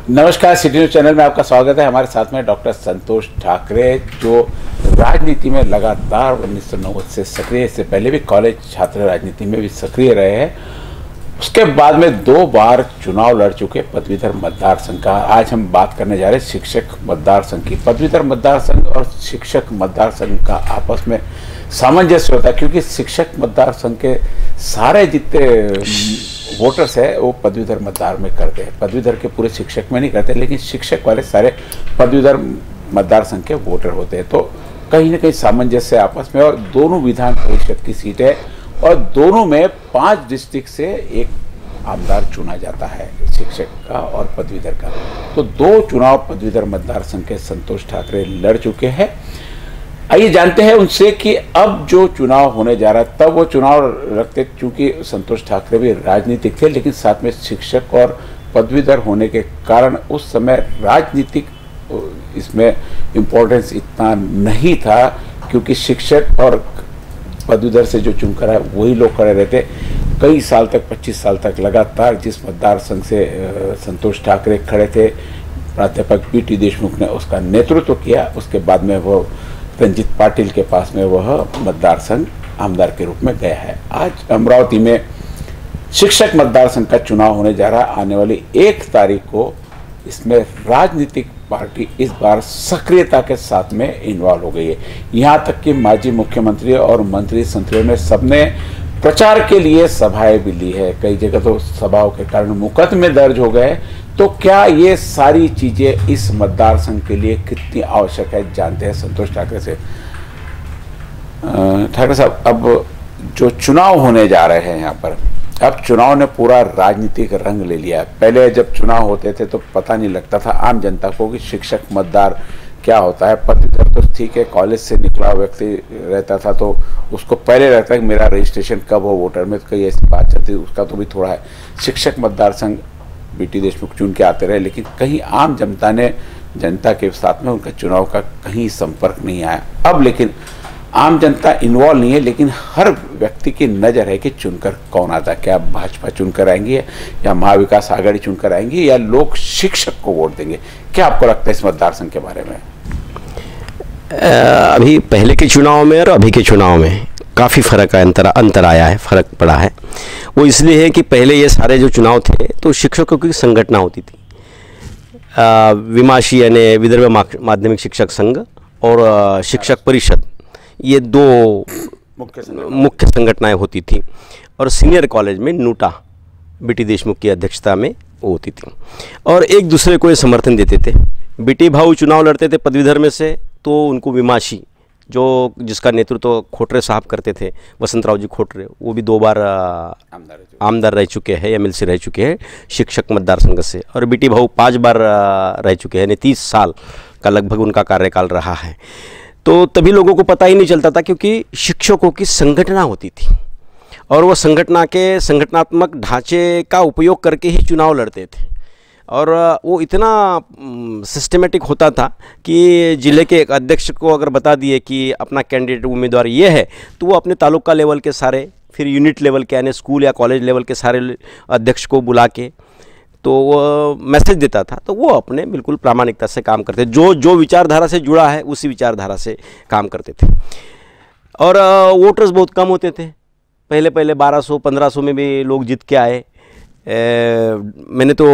नमस्कार city news channel में आपका स्वागत है। हमारे साथ में डॉक्टर संतोष ठाकरे, जो राजनीति में लगातार उन्नीस से सक्रिय, इससे पहले भी कॉलेज छात्र राजनीति में भी सक्रिय रहे हैं। उसके बाद में दो बार चुनाव लड़ चुके पदवीधर मतदार संघ का। आज हम बात करने जा रहे हैं शिक्षक मतदार संघ की। पदवीधर मतदार संघ और शिक्षक मतदार संघ का आपस में सामंजस्य होता है, क्योंकि शिक्षक मतदार संघ के सारे जितने वोटर्स है, वो पदवीधर मतदार में करते हैं। पदवीधर के पूरे शिक्षक में नहीं करते, लेकिन शिक्षक वाले सारे पदवीधर मतदार संघ के वोटर होते हैं। तो कहीं ना कहीं सामंजस्य आपस में और दोनों विधान परिषद की सीट है और दोनों में पाँच डिस्ट्रिक्ट से एक आमदार चुना जाता है, शिक्षक का और पदवीधर का। तो दो चुनाव पदवीधर मतदार संघ के संतोष ठाकरे लड़ चुके हैं। आइए जानते हैं उनसे कि अब जो चुनाव होने जा रहा है, तब वो चुनाव रखते चूँकि संतोष ठाकरे भी राजनीतिक थे, लेकिन साथ में शिक्षक और पदवीधर होने के कारण उस समय राजनीतिक इसमें इम्पोर्टेंस इतना नहीं था, क्योंकि शिक्षक और पदवीधर से जो चुनकर है वही लोग खड़े रहते। कई साल तक 25 साल तक लगातार जिस मतदार संघ से संतोष ठाकरे खड़े थे, प्राध्यापक पी टी देशमुख ने उसका नेतृत्व किया, उसके बाद में वो रंजित पाटिल के पास में वह मतदार संघ आमदार के रूप में गया है। आज अमरावती में शिक्षक मतदार संघ का चुनाव होने जा रहा है। आने वाली एक तारीख को इसमें राजनीतिक पार्टी इस बार सक्रियता के साथ में इन्वॉल्व हो गई है। यहाँ तक कि माजी मुख्यमंत्री और मंत्री संतरियों ने सबने प्रचार के लिए सभाएँ भी ली है। कई जगह तो सभाओं के कारण मुकदमे दर्ज हो गए तो क्या ये सारी चीज़ें इस मतदार संघ के लिए कितनी आवश्यक है, जानते हैं संतोष ठाकरे से? ठाकरे साहब, अब जो चुनाव होने जा रहे हैं यहाँ पर, अब चुनाव ने पूरा राजनीतिक रंग ले लिया है। पहले जब चुनाव होते थे तो पता नहीं लगता था आम जनता को कि शिक्षक, मतदार क्या होता है। पत्र तो ठीक है, कॉलेज से निकला व्यक्ति रहता था तो उसको पहले रहता है कि मेरा रजिस्ट्रेशन कब हो, वोटर में तो कई ऐसी बात चलती, उसका तो भी थोड़ा है। शिक्षक, मतदार संघ बीटी देशमुख चुन के आते रहे, लेकिन कहीं आम जनता ने, जनता के साथ में उनका चुनाव का कहीं संपर्क नहीं आया। अब लेकिन आम जनता इन्वॉल्व नहीं है, लेकिन हर व्यक्ति की नज़र है कि चुनकर कौन आता है। क्या भाजपा चुनकर आएँगे, या महाविकास आघाड़ी चुनकर आएँगी, या लोग शिक्षक को वोट देंगे? क्या आपको लगता है इस मतदार संघ के बारे में? अभी पहले के चुनाव में और अभी के चुनाव में? काफ़ी फ़र्क अंतर अंतर आया है फ़र्क पड़ा है। वो इसलिए है कि पहले ये सारे जो चुनाव थे तो शिक्षकों की संगठना होती थी। विमाशी यानी विदर्भ माध्यमिक शिक्षक संघ और शिक्षक परिषद ये दो मुख्य संगठनाएँ होती थी। और सीनियर कॉलेज में नूटा बीटी देशमुख की अध्यक्षता में वो होती थी। और एक दूसरे को ये समर्थन देते थे। बीटी भाऊ चुनाव लड़ते थे पदवीधर में से तो उनको विमाशी जो जिसका नेतृत्व खोटरे साहब करते थे वसंत राव जी खोटरे वो भी दो बार आमदार रह चुके हैं। एम एल रह चुके हैं शिक्षक मतदार संघ से। और बीटी भाऊ पाँच बार रह चुके हैं यानी तीस साल का लगभग उनका कार्यकाल रहा है। तो तभी लोगों को पता ही नहीं चलता था क्योंकि शिक्षकों की संगठना होती थी। और वो संगठना के संगठनात्मक ढांचे का उपयोग करके ही चुनाव लड़ते थे। और वो इतना सिस्टमेटिक होता था कि ज़िले के एक अध्यक्ष को अगर बता दिए कि अपना कैंडिडेट उम्मीदवार ये है तो वो अपने तालुका लेवल के सारे, फिर यूनिट लेवल के, यानी स्कूल या कॉलेज लेवल के सारे अध्यक्ष को बुला के तो वो मैसेज देता था। तो वो अपने बिल्कुल प्रामाणिकता से काम करते जो जो विचारधारा से जुड़ा है, उसी विचारधारा से काम करते थे। और वोटर्स बहुत कम होते थे। पहले पहले 1200 1500 में भी लोग जीत के आए। मैंने तो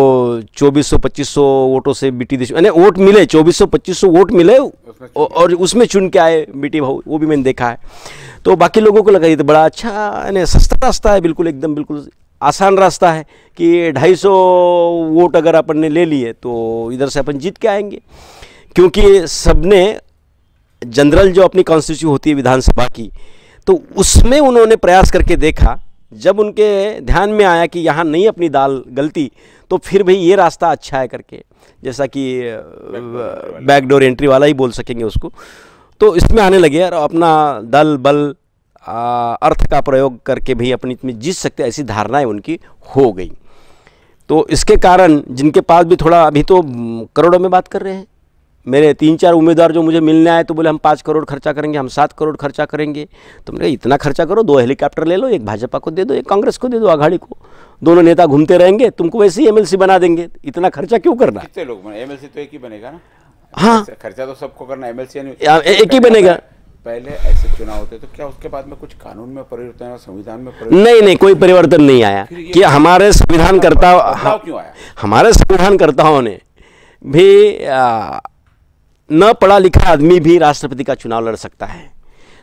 2400 2500 वोटों से बीटी देश यानी वोट मिले 2400 2500 वोट मिले और उसमें चुन के आए बीटी भाऊ, वो भी मैंने देखा है। तो बाकी लोगों को लगा ये तो बड़ा अच्छा यानी सस्ता रास्ता है, बिल्कुल एकदम, बिल्कुल आसान रास्ता है कि 250 वोट अगर अपन ने ले लिए तो इधर से अपन जीत के आएँगे। क्योंकि सबने जनरल जो अपनी कॉन्स्टिट्यूशन होती है विधानसभा की तो उसमें उन्होंने प्रयास करके देखा जब उनके ध्यान में आया कि यहाँ नहीं अपनी दाल गलती तो फिर भाई ये रास्ता अच्छा है करके जैसा कि बैकडोर एंट्री वाला ही बोल सकेंगे उसको। तो इसमें आने लगे और अपना दल बल आ, अर्थ का प्रयोग करके भी अपनी इतनी जीत सकते ऐसी धारणाएँ उनकी हो गई। तो इसके कारण जिनके पास भी थोड़ा अभी तो करोड़ों में बात कर रहे हैं। मेरे तीन चार उम्मीदवार जो मुझे मिलने आए तो बोले हम पाँच करोड़ खर्चा करेंगे हम सात करोड़ खर्चा करेंगे। तो मैंने कहा इतना खर्चा करो दो हेलीकॉप्टर ले लो एक भाजपा को दे दो एक कांग्रेस को दे दो अघाड़ी को। दोनों नेता घूमते रहेंगे तुमको वैसे ही एमएलसी बना देंगे इतना खर्चा क्यों करना? कितने लोग एमएलसी तो एक ही बनेगा ना? हाँ। खर्चा तो सबको करना एमएलसी एक ही बनेगा। पहले ऐसे चुनाव होते तो क्या उसके बाद में कुछ कानून में परिवर्तन संविधान में परिवर्तन? नहीं नहीं कोई परिवर्तन नहीं आया। कि हमारे संविधान करता क्यों आया? हमारे संविधानकर्ताओं ने भी न पढ़ा लिखा आदमी भी राष्ट्रपति का चुनाव लड़ सकता है।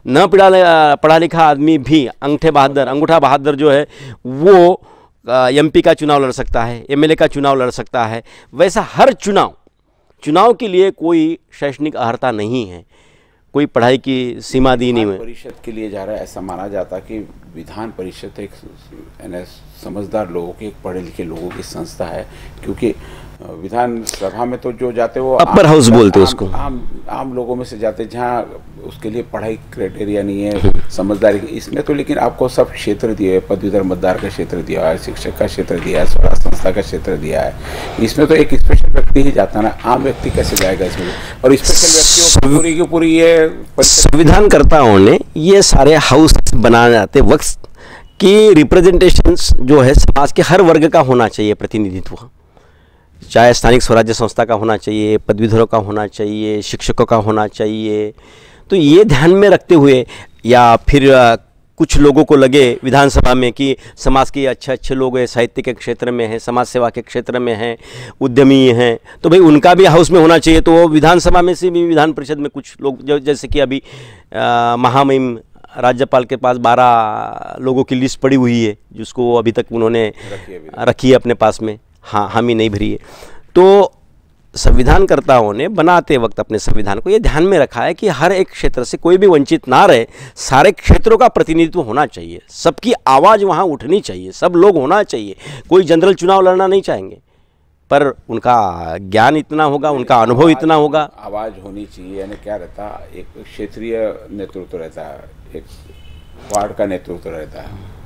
न पढ़ा पढ़ा लिखा आदमी भी अंगठे बहादुर, अंगूठा बहादुर जो है, वो एमपी का चुनाव लड़ सकता है, एमएलए का चुनाव लड़ सकता है। वैसा हर चुनाव चुनाव के लिए कोई शैक्षणिक अर्हता नहीं है। कोई पढ़ाई की सीमा दी नहीं है परिषद के लिए जा रहा है, ऐसा माना जाता कि विधान परिषद एक समझदार लोगों की, पढ़े लिखे लोगों की संस्था है, क्योंकि अ, विधान सभा में तो जो जाते वो अपर हाउस बोलते हैं उसको। आम आम लोगों में से जाते जहाँ उसके लिए पढ़ाई क्राइटेरिया नहीं है समझदारी इसमें तो लेकिन आपको सब क्षेत्र दिए है पदवीधर मतदार का क्षेत्र दिया है शिक्षक का क्षेत्र दिया है स्वराज संस्था का क्षेत्र दिया है। इसमें तो एक स्पेशल व्यक्ति ही जाता ना आम व्यक्ति कैसे जाएगा इसमें? और स्पेशल व्यक्ति पूरी की पूरी ये संविधानकर्ताओं ने ये सारे हाउस बनाते वक्त की रिप्रेजेंटेशन जो है समाज के हर वर्ग का होना चाहिए प्रतिनिधित्व। चाहे स्थानिक स्वराज्य संस्था का होना चाहिए पदवीधरों का होना चाहिए शिक्षकों का होना चाहिए। तो ये ध्यान में रखते हुए या फिर कुछ लोगों को लगे विधानसभा में कि समाज के अच्छे अच्छे लोग हैं साहित्य के क्षेत्र में हैं समाज सेवा के क्षेत्र में हैं उद्यमी हैं तो भाई उनका भी हाउस में होना चाहिए। तो वो विधानसभा में से भी विधान परिषद में कुछ लोग जैसे कि अभी महामहिम राज्यपाल के पास बारह लोगों की लिस्ट पड़ी हुई है जिसको अभी तक उन्होंने रखी है अपने पास में। हाँ हामी नहीं भरी है। तो संविधानकर्ताओं ने बनाते वक्त अपने संविधान को ये ध्यान में रखा है कि हर एक क्षेत्र से कोई भी वंचित ना रहे। सारे क्षेत्रों का प्रतिनिधित्व होना चाहिए। सबकी आवाज़ वहाँ उठनी चाहिए। सब लोग होना चाहिए। कोई जनरल चुनाव लड़ना नहीं चाहेंगे। पर उनका ज्ञान इतना होगा उनका अनुभव इतना होगा। आवाज़ होनी चाहिए यानी क्या रहता एक क्षेत्रीय नेतृत्व रहता है। एक वार्ड का नेतृत्व रहता है।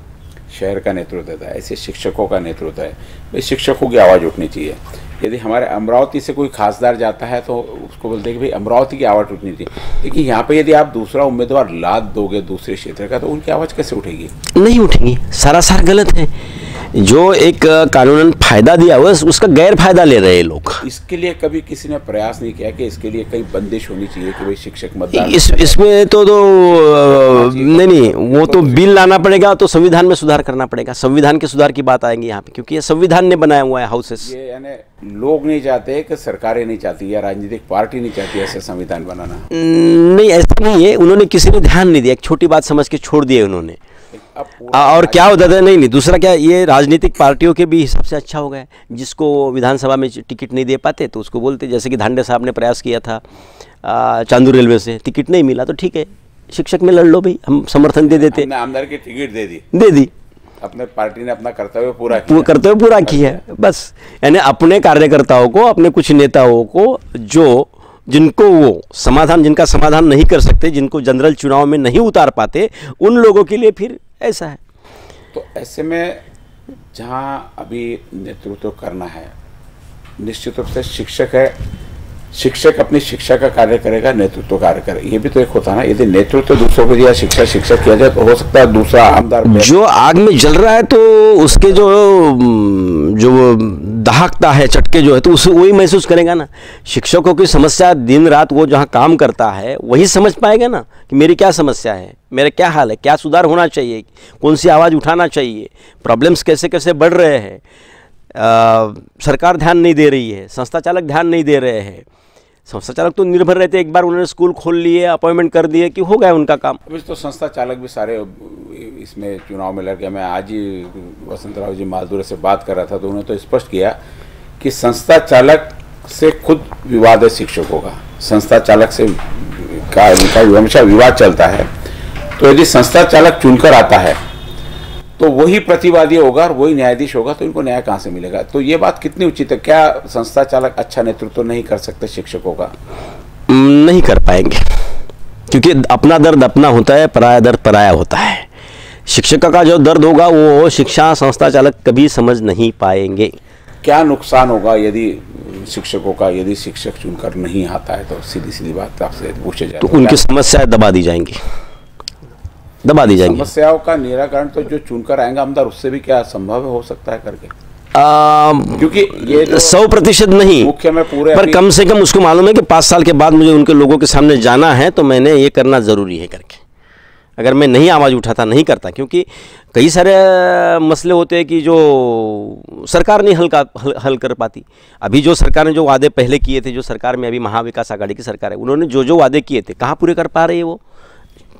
शहर का नेतृत्व देता है, ऐसे शिक्षकों का नेतृत्व है। भाई, शिक्षकों की आवाज़ उठनी चाहिए। यदि हमारे अमरावती से कोई खासदार जाता है तो उसको बोलते हैं कि भाई, अमरावती की आवाज़ उठनी चाहिए। लेकिन यहाँ पे यदि आप दूसरा उम्मीदवार लाद दोगे दूसरे क्षेत्र का तो उनकी आवाज़ कैसे उठेगी? नहीं उठेगी। सारा सार गलत है। जो एक कानूनन फ़ायदा दिया हुआ है, उसका गैर फ़ायदा ले रहे हैं लोग। इसके लिए कभी किसी ने प्रयास नहीं किया कि इसके लिए कहीं बंदिश होनी चाहिए कि भाई शिक्षक मतदान इस इसमें तो तो नहीं नहीं वो तो बिल लाना पड़ेगा तो संविधान में सुधार करना पड़ेगा। संविधान के सुधार की बात आएगी यहाँ पे क्योंकि ये संविधान ने बनाया हुआ है हाउसेस ये यानी लोग नहीं चाहते कि सरकारें नहीं चाहती या राजनीतिक पार्टी नहीं चाहती ऐसे संविधान बनाना। नहीं ऐसा नहीं है। उन्होंने किसी ने ध्यान नहीं दिया। एक छोटी बात समझ के छोड़ दिए उन्होंने। और क्या होता था नहीं नहीं दूसरा क्या ये राजनीतिक पार्टियों के भी हिसाब से अच्छा हो गया जिसको विधानसभा में टिकट नहीं दे पाते तो उसको बोलते जैसे कि धांडे साहब ने प्रयास किया था चांदू रेलवे से टिकट नहीं मिला तो ठीक है शिक्षक में लड़ लो भाई हम समर्थन दे देते। आमदार की टिकट दे दी। दे दी। अपने पार्टी ने अपना कर्तव्य पूरा किया। करते हुए पूरा किया है बस यानी अपने कार्यकर्ताओं को अपने कुछ नेताओं को जो जिनको वो समाधान, जिनका समाधान नहीं कर सकते, जिनको जनरल चुनाव में नहीं उतार पाते, उन लोगों के लिए फिर ऐसा है। तो ऐसे में जहाँ अभी नेतृत्व करना है, निश्चित रूप से शिक्षक है शिक्षक अपनी शिक्षा का कार्य करेगा, नेतृत्व कार्य करे ये भी तो एक होता ना, यदि नेतृत्व दूसरों को दिया, शिक्षा, शिक्षक किया जाए तो हो सकता है दूसरा आमदार जो आग में जल रहा है तो उसके जो जो दहाकता है, चटके जो है तो उसे वही महसूस करेगा ना। शिक्षकों की समस्या दिन रात वो जहाँ काम करता है, वही समझ पाएगा ना कि मेरी क्या समस्या है, मेरा क्या हाल है, क्या सुधार होना चाहिए, कौन सी आवाज़ उठाना चाहिए, प्रॉब्लम्स कैसे कैसे बढ़ रहे हैं। सरकार ध्यान नहीं दे रही है, संस्था चालक ध्यान नहीं दे रहे हैं। संस्था चालक तो निर्भर रहते, एक बार उन्होंने स्कूल खोल लिए, अपॉइंटमेंट कर दिए कि हो गया उनका काम। अभी तो संस्था चालक भी सारे इसमें चुनाव में लड़ गए मैं आज ही वसंत राव जी मालदूर से बात कर रहा था तो उन्होंने तो स्पष्ट किया कि संस्था चालक से खुद विवाद है शिक्षकों का संस्था चालक से का, इनका हमेशा विवाद चलता है। तो यदि संस्था चालक चुनकर आता है तो वही प्रतिवादी होगा और वही न्यायाधीश होगा तो इनको न्याय कहाँ से मिलेगा? तो ये बात कितनी उचित है? क्या संस्था चालक अच्छा नेतृत्व तो नहीं कर सकते शिक्षकों का? नहीं कर पाएँगे। क्योंकि अपना दर्द अपना होता है पराया दर्द पराया होता है। शिक्षक का जो दर्द होगा वो शिक्षा संस्था चालक कभी समझ नहीं पाएँगे। क्या नुकसान होगा यदि शिक्षकों का यदि शिक्षक चुनकर नहीं आता है? तो सीधी सीधी बात आपसे पूछे जाए। तो उनकी समस्याएँ दबा दी जाएँगी। दबा दी जाएँगी। समस्याओं का निराकरण तो जो चुनकर आएँगे आमदार उससे भी क्या संभव हो सकता है करके? आ, क्योंकि ये सौ प्रतिशत नहीं मुख्य में पूरे पर कम से कम उसको मालूम है कि पाँच साल के बाद मुझे उनके लोगों के सामने जाना है तो मैंने ये करना ज़रूरी है करके। अगर मैं नहीं आवाज़ उठाता नहीं करता क्योंकि कई सारे मसले होते हैं कि जो सरकार नहीं हल का हल, हल कर पाती। अभी जो सरकार ने जो वादे पहले किए थे जो सरकार में अभी महाविकास आघाड़ी की सरकार है उन्होंने जो जो वादे किए थे कहाँ पूरे कर पा रही है वो?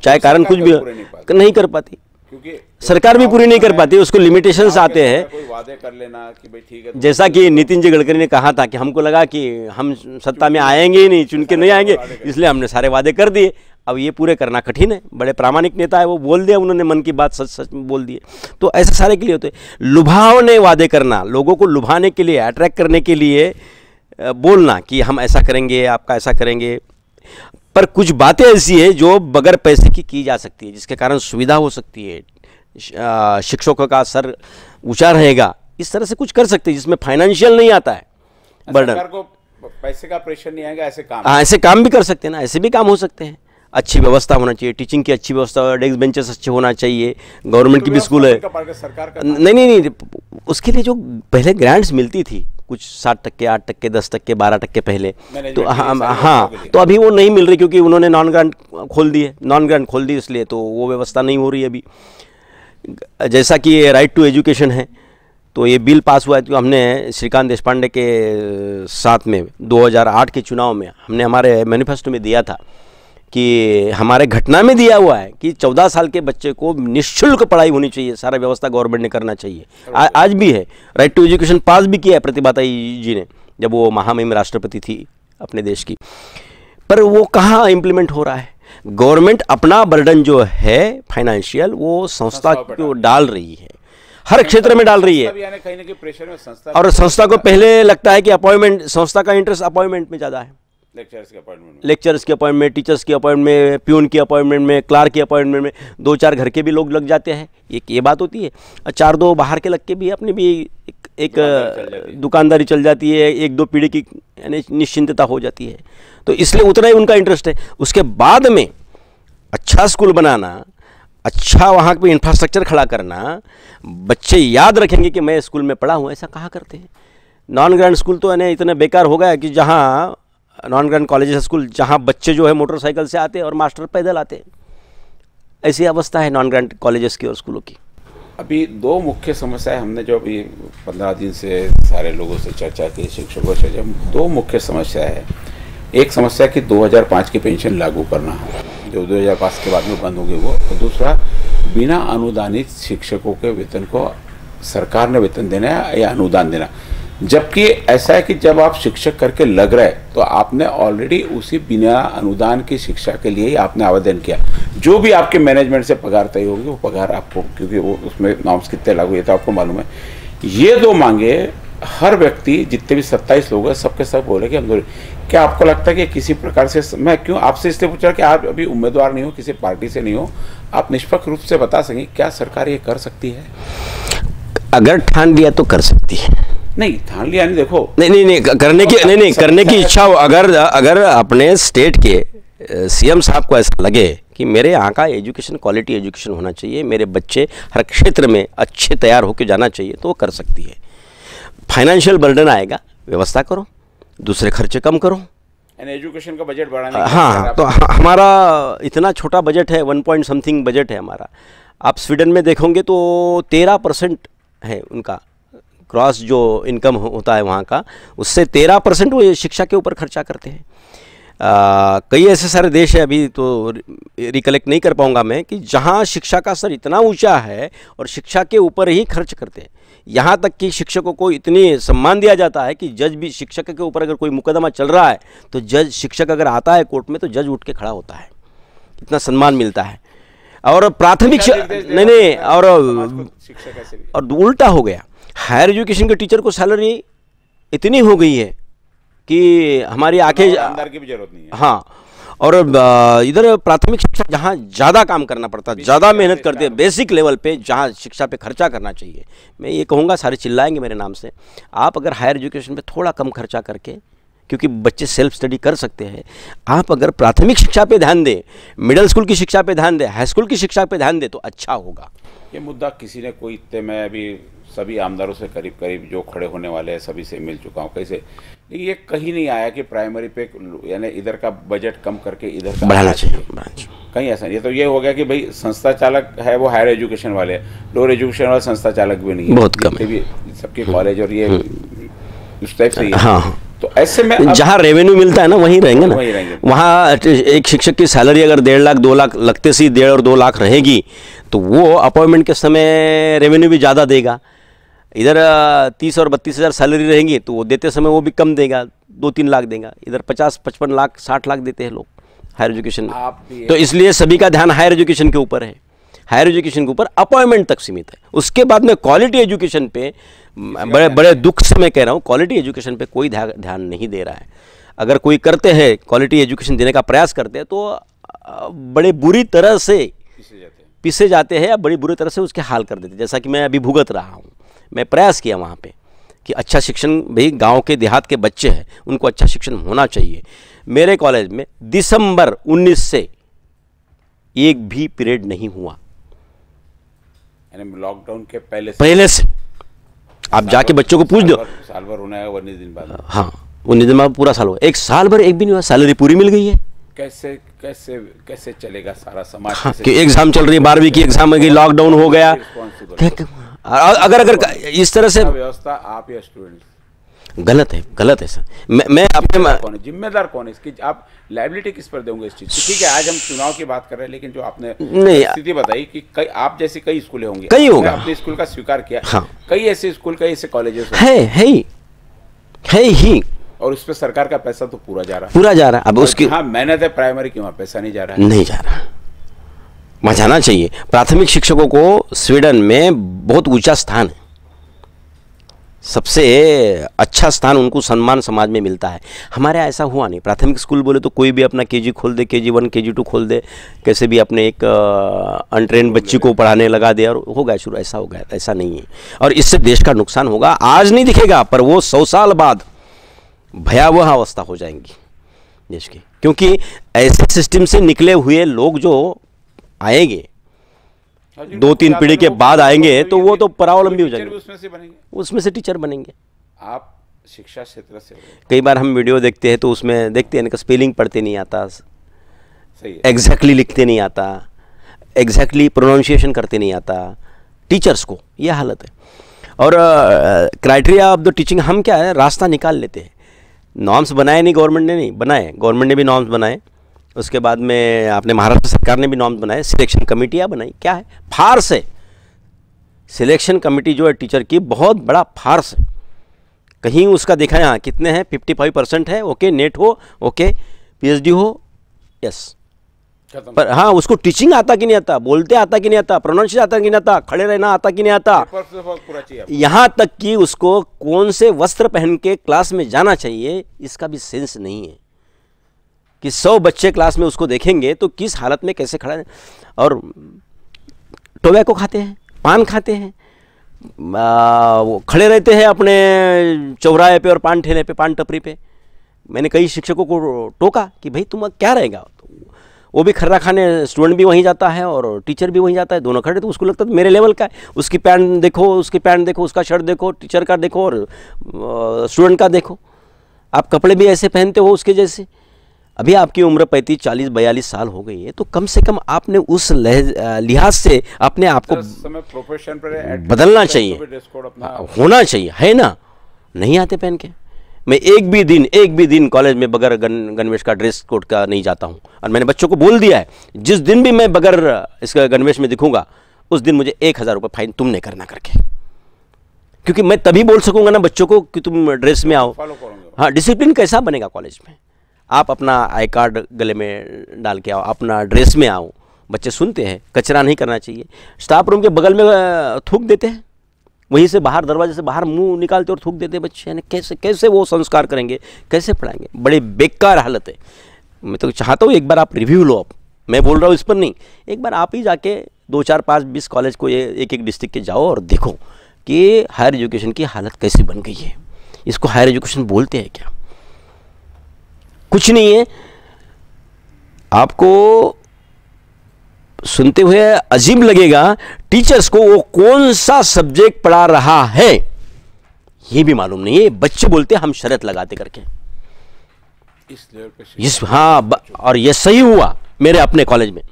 चाहे कारण कुछ भी पूरे नहीं हो नहीं कर पाती। क्योंकि सरकार भी पूरी नहीं कर पाती उसको लिमिटेशंस चुनाव आते हैं। वादे कर लेना कि भाई ठीक है जैसा कि नितिन जी गडकरी ने कहा था कि हमको लगा कि हम सत्ता में आएँगे ही नहीं चुन के नहीं आएँगे इसलिए हमने सारे वादे कर दिए। अब ये पूरे करना कठिन है बड़े प्रामाणिक नेता है वो बोल दिया उन्होंने मन की बात सच सच में बोल दिए तो ऐसे सारे के लिए होते हैं। लुभावने वादे करना लोगों को लुभाने के लिए अट्रैक्ट करने के लिए बोलना कि हम ऐसा करेंगे आपका ऐसा करेंगे। पर कुछ बातें ऐसी है जो बगैर पैसे की की जा सकती है जिसके कारण सुविधा हो सकती है शिक्षकों का सर ऊँचा रहेगा। इस तरह से कुछ कर सकते हैं जिसमें फाइनेंशियल नहीं आता है। बर्डन को पैसे का प्रेशर नहीं आएगा ऐसे काम। हाँ ऐसे काम भी कर सकते हैं ना ऐसे भी काम हो सकते हैं। अच्छी व्यवस्था होना चाहिए टीचिंग की अच्छी व्यवस्था डेस्क बेंचेस अच्छे होना चाहिए गवर्नमेंट की भी स्कूल है। नहीं नहीं नहीं उसके लिए जो पहले ग्रांट्स मिलती थी कुछ साठ टक्के आठ टक्के दस टक्के बारह टक्के पहले। तो हाँ हाँ। तो अभी वो नहीं मिल रही क्योंकि उन्होंने नॉन ग्रांट खोल दिए नॉन ग्रांट खोल दी इसलिए तो वो व्यवस्था नहीं हो रही अभी। जैसा कि ये राइट टू एजुकेशन है तो ये बिल पास हुआ है तो हमने श्रीकांत देशपांडे के साथ में 2008 के चुनाव में हमने हमारे मैनिफेस्टो में दिया था। कि हमारे घटना में दिया हुआ है कि 14 साल के बच्चे को निःशुल्क पढ़ाई होनी चाहिए सारा व्यवस्था गवर्नमेंट ने करना चाहिए। आ, आज भी है। राइट टू एजुकेशन पास भी किया है प्रतिभाताई जी ने जब वो महामहिम राष्ट्रपति थी अपने देश की। पर वो कहाँ इम्प्लीमेंट हो रहा है? गवर्नमेंट अपना बर्डन जो है फाइनेंशियल वो संस्था को डाल रही है। हर क्षेत्र में डाल रही है। कहीं ना कहीं प्रेशर में संस्था और संस्था को पहले लगता है कि अपॉइंटमेंट संस्था का इंटरेस्ट अपॉइंटमेंट में ज़्यादा है। लेक्चर्स के अपॉइंटमेंट में। लेक्चर्स की अपॉइंटमेंट टीचर्स के अपॉइंटमेंट में प्यून की अपॉइंटमेंट में क्लार्क की अपॉइंटमेंट में दो चार घर के भी लोग लग जाते हैं। एक ये बात होती है। और चार दो बाहर के लग के भी अपनी भी एक, एक दुकानदारी चल जाती है। दुकानदारी चल जाती है एक दो पीढ़ी की यानी निश्चिंतता हो जाती है। तो इसलिए उतना ही उनका इंटरेस्ट है। उसके बाद में अच्छा स्कूल बनाना अच्छा वहाँ पे इंफ्रास्ट्रक्चर खड़ा करना बच्चे याद रखेंगे कि मैं स्कूल में पढ़ा हूँ ऐसा कहाँ करते हैं? नॉन ग्रांड स्कूल तो यानी इतना बेकार हो गया कि जहाँ नॉन ग्रांड कॉलेज स्कूल जहाँ बच्चे जो है मोटरसाइकिल से आते हैं और मास्टर पैदल आते हैं। ऐसी अवस्था है नॉन ग्रांड कॉलेजेस की और स्कूलों की। अभी दो मुख्य समस्याएँ हमने जो अभी पंद्रह दिन से सारे लोगों से चर्चा की, शिक्षकों से जब दो मुख्य समस्या है। एक समस्या कि 2005 की पेंशन लागू करना है जो 2005 के बाद में बंद होगी वो, और दूसरा, बिना अनुदानित शिक्षकों के वेतन को सरकार ने वेतन देना है या अनुदान देना। जबकि ऐसा है कि जब आप शिक्षक करके लग रहे तो आपने ऑलरेडी उसी बिना अनुदान की शिक्षा के लिए ही आपने आवेदन किया। जो भी आपके मैनेजमेंट से पगार तय होगी, वो पगार आपको, क्योंकि वो उसमें नॉर्म्स कितने लागू, ये तो आपको मालूम है। ये दो मांगे, हर व्यक्ति, जितने भी सत्ताईस लोग हैं, सबके सब बोले कि हम क्या आपको लगता है कि किसी प्रकार से मैं क्यों आपसे इसलिए पूछ रहा कि आप अभी उम्मीदवार नहीं हो, किसी पार्टी से नहीं हो, आप निष्पक्ष रूप से बता सकें, क्या सरकार ये कर सकती है? अगर ठान लिया तो कर सकती है। नहीं ठान लिया नहीं देखो। नहीं नहीं नहीं करने की नहीं नहीं करने की इच्छा हो अगर अगर अपने स्टेट के सीएम साहब को ऐसा लगे कि मेरे यहाँ का एजुकेशन क्वालिटी एजुकेशन होना चाहिए मेरे बच्चे हर क्षेत्र में अच्छे तैयार होकर जाना चाहिए तो वो कर सकती है। फाइनेंशियल बर्डन आएगा व्यवस्था करो दूसरे खर्चे कम करो। एजुकेशन का बजट बढ़ाने की हाँ तो ह- हमारा इतना छोटा बजट है वन पॉइंट समथिंग बजट है हमारा। आप स्वीडन में देखोगे तो तेरह परसेंट है उनका। क्रॉस जो इनकम होता है वहाँ का उससे तेरह परसेंट वो शिक्षा के ऊपर खर्चा करते हैं। आ, कई ऐसे सारे देश है अभी तो रिकलेक्ट नहीं कर पाऊँगा मैं कि जहाँ शिक्षा का स्तर इतना ऊँचा है और शिक्षा के ऊपर ही खर्च करते हैं। यहाँ तक कि शिक्षकों को इतनी सम्मान दिया जाता है कि जज भी शिक्षक के ऊपर अगर कोई मुकदमा चल रहा है तो जज शिक्षक अगर आता है कोर्ट में तो जज उठ के खड़ा होता है। इतना सम्मान मिलता है। और प्राथमिक नहीं नहीं और और उल्टा हो गया। हायर एजुकेशन के टीचर को सैलरी इतनी हो गई है कि हमारी आँखें अंदर की भी ज़रूरत नहीं है। हाँ और इधर प्राथमिक शिक्षा जहाँ ज़्यादा काम करना पड़ता है ज़्यादा मेहनत करते हैं बेसिक लेवल पे जहाँ शिक्षा पे खर्चा करना चाहिए। मैं ये कहूँगा सारे चिल्लाएँगे मेरे नाम से आप अगर हायर एजुकेशन पे थोड़ा कम खर्चा करके क्योंकि बच्चे सेल्फ स्टडी कर सकते हैं। आप अगर प्राथमिक शिक्षा पे ध्यान दें मिडिल स्कूल की शिक्षा पे ध्यान दें हाई स्कूल की शिक्षा पे ध्यान दें तो अच्छा होगा। ये मुद्दा किसी ने कोई इतने मैं अभी सभी आमदारों से करीब करीब जो खड़े होने वाले हैं सभी से मिल चुका हूँ। कैसे? लेकिन ये कहीं नहीं आया कि प्राइमरी पे यानी इधर का बजट कम करके इधर का बढ़ाना चाहिए कहीं ऐसा नहीं। ये तो ये हो गया कि भाई संस्था चालक है वो हायर एजुकेशन वाले लोअर एजुकेशन वाले संस्था चालक भी नहीं है। बहुत कम भी सबके कॉलेज और ये उस टाइप से ही है। तो ऐसे में अब- जहाँ रेवेन्यू मिलता है ना वहीं रहेंगे ना। वहीं रहेंगे। वहाँ एक शिक्षक की सैलरी अगर डेढ़ लाख दो लाख लगते सी डेढ़ और दो लाख रहेगी तो वो अपॉइंटमेंट के समय रेवेन्यू भी ज़्यादा देगा। इधर तीस और बत्तीस हज़ार सैलरी रहेंगी तो वो देते समय वो भी कम देगा दो तीन लाख देगा। इधर पचास पचपन लाख साठ लाख देते हैं लोग हायर एजुकेशन में। तो इसलिए सभी का ध्यान हायर एजुकेशन के ऊपर है। हायर एजुकेशन के ऊपर अपॉइंटमेंट तक सीमित है। उसके बाद में क्वालिटी एजुकेशन पे बड़े बड़े दुख से मैं कह रहा हूँ क्वालिटी एजुकेशन पे कोई ध्यान नहीं दे रहा है। अगर कोई करते हैं क्वालिटी एजुकेशन देने का प्रयास करते हैं तो बड़े बुरी तरह से पीछे जाते हैं। या बड़ी बुरी तरह से उसके हाल कर देते हैं। जैसा कि मैं अभी भुगत रहा हूँ मैं प्रयास किया वहाँ पर कि अच्छा शिक्षण भाई गाँव के देहात के बच्चे हैं उनको अच्छा शिक्षण होना चाहिए। मेरे कॉलेज में दिसंबर 19 से एक भी पीरियड नहीं हुआ। लॉकडाउन के पहले से पहले से। आप जाके बच्चों को पूछ दो। साल भर होना है उन्नीस दिन बाद। हाँ उन्नीस दिन बाद पूरा साल हुआ एक साल भर एक भी नहीं हुआ सैलरी पूरी मिल गई है। कैसे कैसे कैसे चलेगा सारा समाज? हाँ, कि एग्ज़ाम चल रही है बारहवीं की एग्ज़ाम की लॉकडाउन हो गया। अगर अगर इस तरह से व्यवस्था आप या स्टूडेंट गलत है गलत है सर। मैं मैं अपने कौन है? जिम्मेदार कौन है? इसकी आप लाइबिलिटी किस पर दोगे इस चीज़ की? ठीक है आज हम चुनाव की बात कर रहे हैं लेकिन जो आपने। स्थिति बताई कि कई आप जैसे कई स्कूलें होंगे। कई होगा। आपने स्कूल का स्वीकार किया। हाँ। कई ऐसे स्कूल कई ऐसे कॉलेजेस है है ही। है ही। और उस पर सरकार का पैसा तो पूरा जा रहा है। पूरा जा रहा है। अब उसकी हाँ मेहनत है प्राइमरी की वहाँ पैसा नहीं जा रहा है। नहीं जा रहा। वहाँ जाना चाहिए। प्राथमिक शिक्षकों को स्वीडन में बहुत ऊँचा स्थान है। सबसे अच्छा स्थान उनको सम्मान समाज में मिलता है। हमारे ऐसा हुआ नहीं। प्राथमिक स्कूल बोले तो कोई भी अपना केजी खोल दे, केजी वन, केजी टू खोल दे। कैसे भी अपने एक अनट्रेन बच्ची को पढ़ाने लगा दे और हो गया शुरू, ऐसा हो गया, ऐसा नहीं है। और इससे देश का नुकसान होगा, आज नहीं दिखेगा, पर वो सौ साल बाद भयावह अवस्था हो जाएँगी देश की। क्योंकि ऐसे सिस्टम से निकले हुए लोग जो आएँगे दो तीन पीढ़ी के बाद आएँगे तो वो तो कोई परावलंबी हो जाएँगे। उसमें से बनेंगे। उसमें से टीचर बनेंगे। आप शिक्षा क्षेत्र से कई बार हम वीडियो देखते हैं तो उसमें देखते हैं ना स्पेलिंग पढ़ते नहीं आता सही एग्जैक्टली लिखते नहीं आता एग्जैक्टली प्रोनाउंसिएशन करते नहीं आता टीचर्स को ये हालत है। और क्राइटेरिया ऑफ़ द टीचिंग हम क्या है रास्ता निकाल लेते हैं। नॉर्म्स बनाए नहीं गवर्नमेंट ने नहीं बनाए। गवर्नमेंट ने भी नॉर्म्स बनाए। उसके बाद में आपने महाराष्ट्र सरकार ने भी नॉर्म्स बनाए सिलेक्शन कमेटियाँ बनाई। क्या है? फार्स है। सिलेक्शन कमेटी जो है टीचर की बहुत बड़ा फार्स है। कहीं उसका देखा यहाँ कितने हैं? फिफ्टी फाइव परसेंट है ओके नेट हो ओके पीएचडी हो यस पर हाँ उसको टीचिंग आता कि नहीं आता? बोलते आता कि नहीं आता? प्रोनाउंसिएशन आता कि नहीं आता? खड़े रहना आता कि नहीं आता। यहाँ तक कि उसको कौन से वस्त्र पहन के क्लास में जाना चाहिए इसका भी सेंस नहीं है। कि सौ बच्चे क्लास में उसको देखेंगे तो किस हालत में कैसे खड़ा और टोबैको खाते हैं, पान खाते हैं वो खड़े रहते हैं अपने चौराहे पे और पान ठेले पे, पान टपरी पे। मैंने कई शिक्षकों को टोका कि भाई तुम क्या रहेगा? तो वो भी खर्रा खाने, स्टूडेंट भी वहीं जाता है और टीचर भी वहीं जाता है, दोनों खड़े तो उसको लगता है मेरे लेवल का है। उसकी पैंट देखो, उसकी पैंट देखो, उसका शर्ट देखो, टीचर का देखो और स्टूडेंट का देखो। आप कपड़े भी ऐसे पहनते हो उसके जैसे। अभी आपकी उम्र पैंतीस चालीस बयालीस साल हो गई है तो कम से कम आपने उस लिहाज से अपने आप को प्रोफेशन पर बदलना चाहिए। अपना होना चाहिए है ना? नहीं आते पहन के। मैं एक भी दिन एक भी दिन कॉलेज में बगैर गन गणवेश का ड्रेस कोड का नहीं जाता हूँ। और मैंने बच्चों को बोल दिया है जिस दिन भी मैं बगैर इसका गणवेश में दिखूँगा उस दिन मुझे एक हज़ार रुपये फाइन तुमने करना करके। क्योंकि मैं तभी बोल सकूँगा ना बच्चों को कि तुम ड्रेस में आओ। हाँ डिसिप्लिन कैसा बनेगा कॉलेज में? आप अपना आई कार्ड गले में डाल के आओ, अपना ड्रेस में आओ। बच्चे सुनते हैं, कचरा नहीं करना चाहिए। स्टाफ रूम के बगल में थूक देते हैं। वहीं से बाहर, दरवाजे से बाहर मुँह निकालते और थूक देते बच्चे। यानी कैसे कैसे वो संस्कार करेंगे, कैसे पढ़ाएँगे? बड़ी बेकार हालत है। मैं तो चाहता हूँ एक बार आप रिव्यू लो आप। मैं बोल रहा हूँ इस पर नहीं। एक बार आप ही जाके दो, चार, पाँच, बीस कॉलेज को ये एक एक डिस्ट्रिक्ट के जाओ और देखो कि हायर एजुकेशन की हालत कैसी बन गई है। इसको हायर एजुकेशन बोलते हैं क्या? कुछ नहीं है। आपको सुनते हुए अजीब लगेगा टीचर्स को वो कौन सा सब्जेक्ट पढ़ा रहा है? ये भी मालूम नहीं है। बच्चे बोलते हम शरत लगाते करके इस लेवल पे इस हाँ ब- और ये सही हुआ मेरे अपने कॉलेज में।